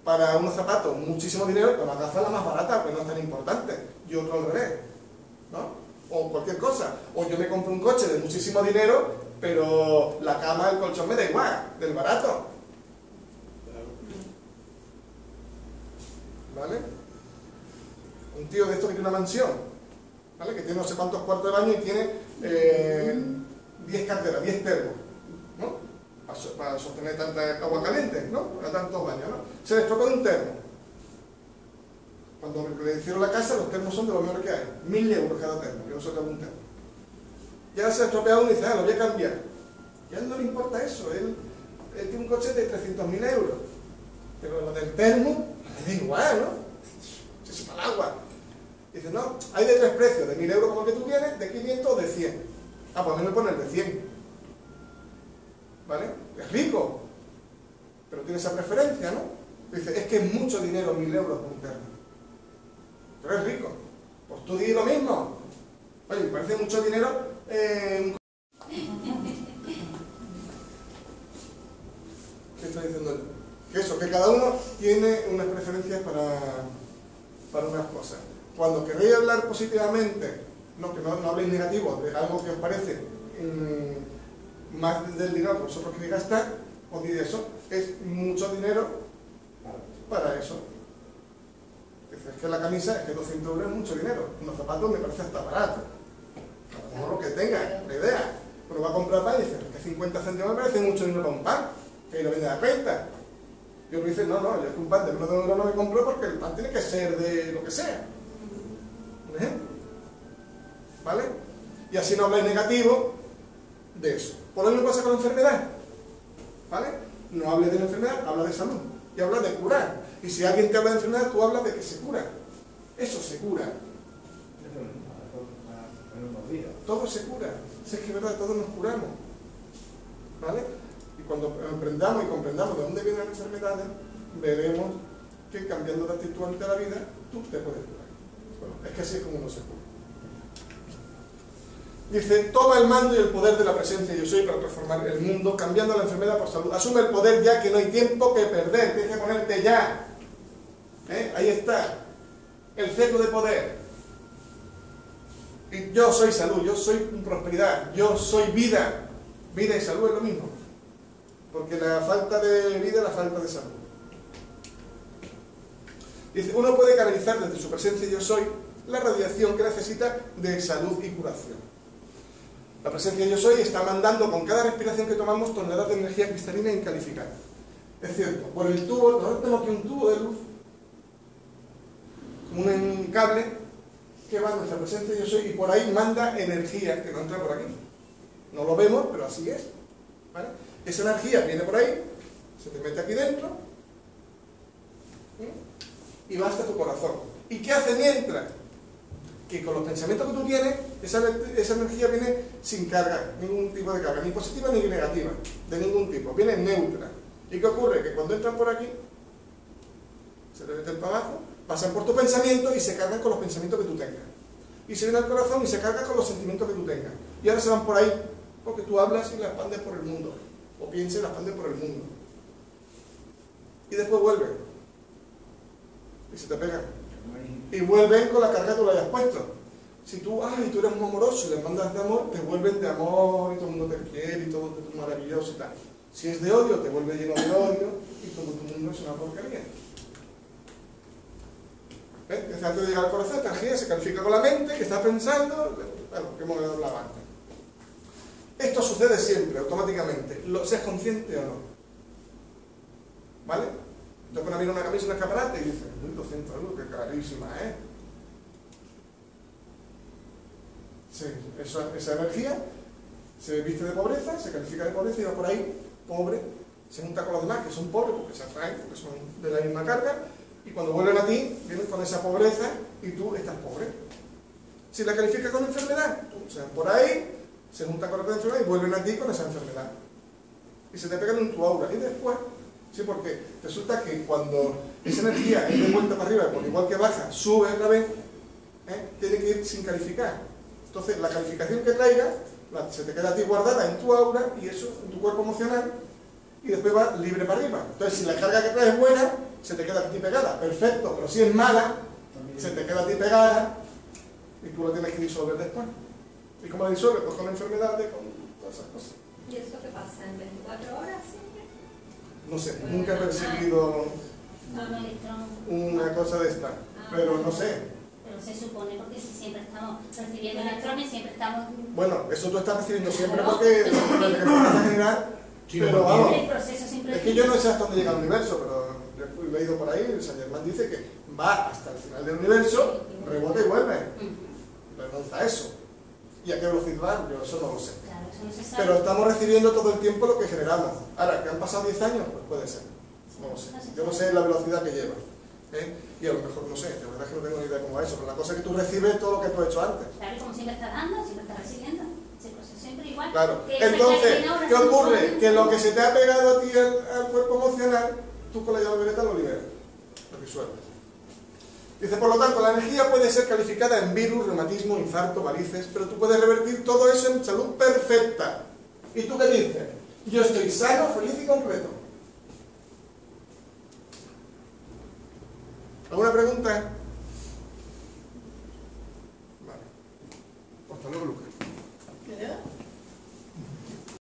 Speaker 1: para unos zapatos muchísimo dinero, pero gafa es la más barata, que no es tan importante. Y otro al revés, ¿no? O cualquier cosa. O yo me compro un coche de muchísimo dinero, pero la cama, el colchón me da igual, del barato. ¿Vale? Un tío de esto que tiene una mansión, ¿vale? Que tiene no sé cuántos cuartos de baño y tiene eh, 10 carteras, 10 termos, ¿no? Para, so- para sostener tanta agua caliente, ¿no? Para tantos baños, ¿no? Se le estropeó un termo. Cuando le hicieron la casa, los termos son de los mejores que hay. Mil euros cada termo, que no se un termo. Y ahora se ha estropeado uno y dice, ah, lo voy a cambiar. Y a él no le importa eso, él, tiene un coche de 300.000 euros. Pero lo del termo, le da igual, ¿no? Se sepa el agua. Dice, no, hay de tres precios, de 1.000 euros como el que tú tienes, de 500 o de 100. Ah, pues a mí me pone el de 100. ¿Vale? Es rico, pero tiene esa preferencia, ¿no? Dice, es que es mucho dinero 1.000 euros por un termo. Pero es rico. Pues tú di lo mismo. Oye, me parece mucho dinero eh, ¿Qué está diciendo él? Que eso, que cada uno tiene unas preferencias para, para unas cosas. Cuando queréis hablar positivamente, no, que no, no habléis negativo de algo que os parece mm, más del dinero que vosotros queréis gastar, os diréis eso, es mucho dinero para eso. Es que la camisa, es que 200 euros es mucho dinero. Los zapatos me parece hasta barato. Cada uno lo que tenga, la idea. Uno va a comprar pan y dice, que 50 céntimos me parece mucho dinero para un pan, que lo vende a 30. Y otro dice, no, no, yo es que un pan de menos de un euro no me compro porque el pan tiene que ser de lo que sea. Un ejemplo. ¿Vale? Y así no habláis negativo de eso. Por lo mismo pasa con la enfermedad. ¿Vale? No hables de la enfermedad, habla de salud. Y habla de curar. Y si alguien te habla de enfermedad, tú hablas de que se cura. Eso se cura. Todo se cura. Si es que es verdad, todos nos curamos. ¿Vale? Y cuando aprendamos y comprendamos de dónde vienen las enfermedades, veremos que cambiando de actitud ante la vida, tú te puedes curar. Bueno, es que así es como uno se cura. Dice, toma el mando y el poder de la presencia yo soy para transformar el mundo, cambiando la enfermedad por salud. Asume el poder ya que no hay tiempo que perder, tienes que ponerte ya. ¿Eh? Ahí está, el cetro de poder. Y yo soy salud, yo soy prosperidad, yo soy vida. Vida y salud es lo mismo. Porque la falta de vida es la falta de salud. Dice, uno puede canalizar desde su presencia yo soy la radiación que necesita de salud y curación. La presencia yo soy está mandando con cada respiración que tomamos toneladas de energía cristalina incalificada. Es cierto, por el tubo, nosotros tenemos aquí un tubo de luz, un cable que va a nuestra presencia yo soy y por ahí manda energía que no entra por aquí. No lo vemos, pero así es. ¿vale? Esa energía viene por ahí, se te mete aquí dentro y va hasta tu corazón. ¿Y qué hace mientras? Que con los pensamientos que tú tienes, esa, esa energía viene sin carga, ningún tipo de carga, ni positiva ni negativa, de ningún tipo, viene neutra. ¿Y qué ocurre? Que cuando entran por aquí, se te meten para abajo, pasan por tu pensamiento y se cargan con los pensamientos que tú tengas. Y se vienen al corazón y se cargan con los sentimientos que tú tengas. Y ahora se van por ahí, porque tú hablas y la expandes por el mundo. O piensas y la expandes por el mundo. Y después vuelve. Y se te pega. y vuelven con la carga que tú le hayas puesto. Si tú, ay, tú eres muy amoroso y les mandas de amor, te vuelven de amor y todo el mundo te quiere y todo es maravilloso y tal. Si es de odio, te vuelve lleno de odio y todo tu mundo es una porquería. Desde antes de llegar al corazón, energía se califica con la mente, que está pensando, bueno, que hemos hablado antes. Esto sucede siempre, automáticamente, lo, seas consciente o no. ¿Vale? Yo cuando miro una camisa un escaparate y dices, 1200 euros, qué carísima, ¿eh? Sí, esa, esa energía se viste de pobreza, se califica de pobreza y va por ahí, pobre, se junta con los demás que son pobres porque se atraen, porque son de la misma carga, y cuando vuelven a ti, vienen con esa pobreza y tú estás pobre. Si la califica con enfermedad, tú, se van por ahí, se junta con otra enfermedad y vuelven a ti con esa enfermedad. Y se te pegan en tu aura. Y después, sí, porque resulta que cuando esa energía es de vuelta para arriba, por igual que baja, sube otra vez, ¿eh? tiene que ir sin calificar. Entonces, la calificación que traiga la- se te queda a ti guardada en tu aura y eso en tu cuerpo emocional y después va libre para arriba. Entonces, si la carga que traes es buena, se te queda a ti pegada. Perfecto, pero si es mala, se te queda a ti pegada y tú lo tienes que disolver después. ¿Y cómo la disuelves? Pues con enfermedades, con todas esas cosas.
Speaker 9: ¿Y eso qué pasa? ¿En 24 horas siempre?
Speaker 1: No sé, nunca he
Speaker 3: No, no, electrón.
Speaker 1: una cosa de esta, pero no sé.
Speaker 3: Pero se supone porque si siempre estamos recibiendo electrones, siempre estamos...
Speaker 1: Bueno, eso tú estás recibiendo siempre porque pero vamos. Es que yo no sé hasta dónde llega el universo, pero yo he leído por ahí, el Saint Germain dice que va hasta el final del universo, rebota y vuelve. Remonta a eso. ¿Y a qué velocidad va? Yo eso no lo sé. Pero estamos recibiendo todo el tiempo lo que generamos. Ahora, que han pasado 10 años, pues puede ser. No lo sé. Yo no sé la velocidad que lleva. ¿eh? Y a lo mejor no sé, de verdad que no tengo ni idea cómo va eso, pero la cosa es que tú recibes todo lo que tú has hecho antes.
Speaker 3: Claro, como siempre está dando, siempre está recibiendo.
Speaker 1: Claro. Entonces, ¿qué ocurre? Que lo que se te ha pegado a ti al, cuerpo emocional, tú con la llave violeta lo liberas, lo resuelves. Dice, por lo tanto, la energía puede ser calificada en virus, reumatismo, infarto, varices, pero tú puedes revertir todo eso en salud perfecta. ¿Y tú qué dices? Yo estoy sano, feliz y completo. ¿Alguna pregunta? Vale. Hasta luego, Lucas.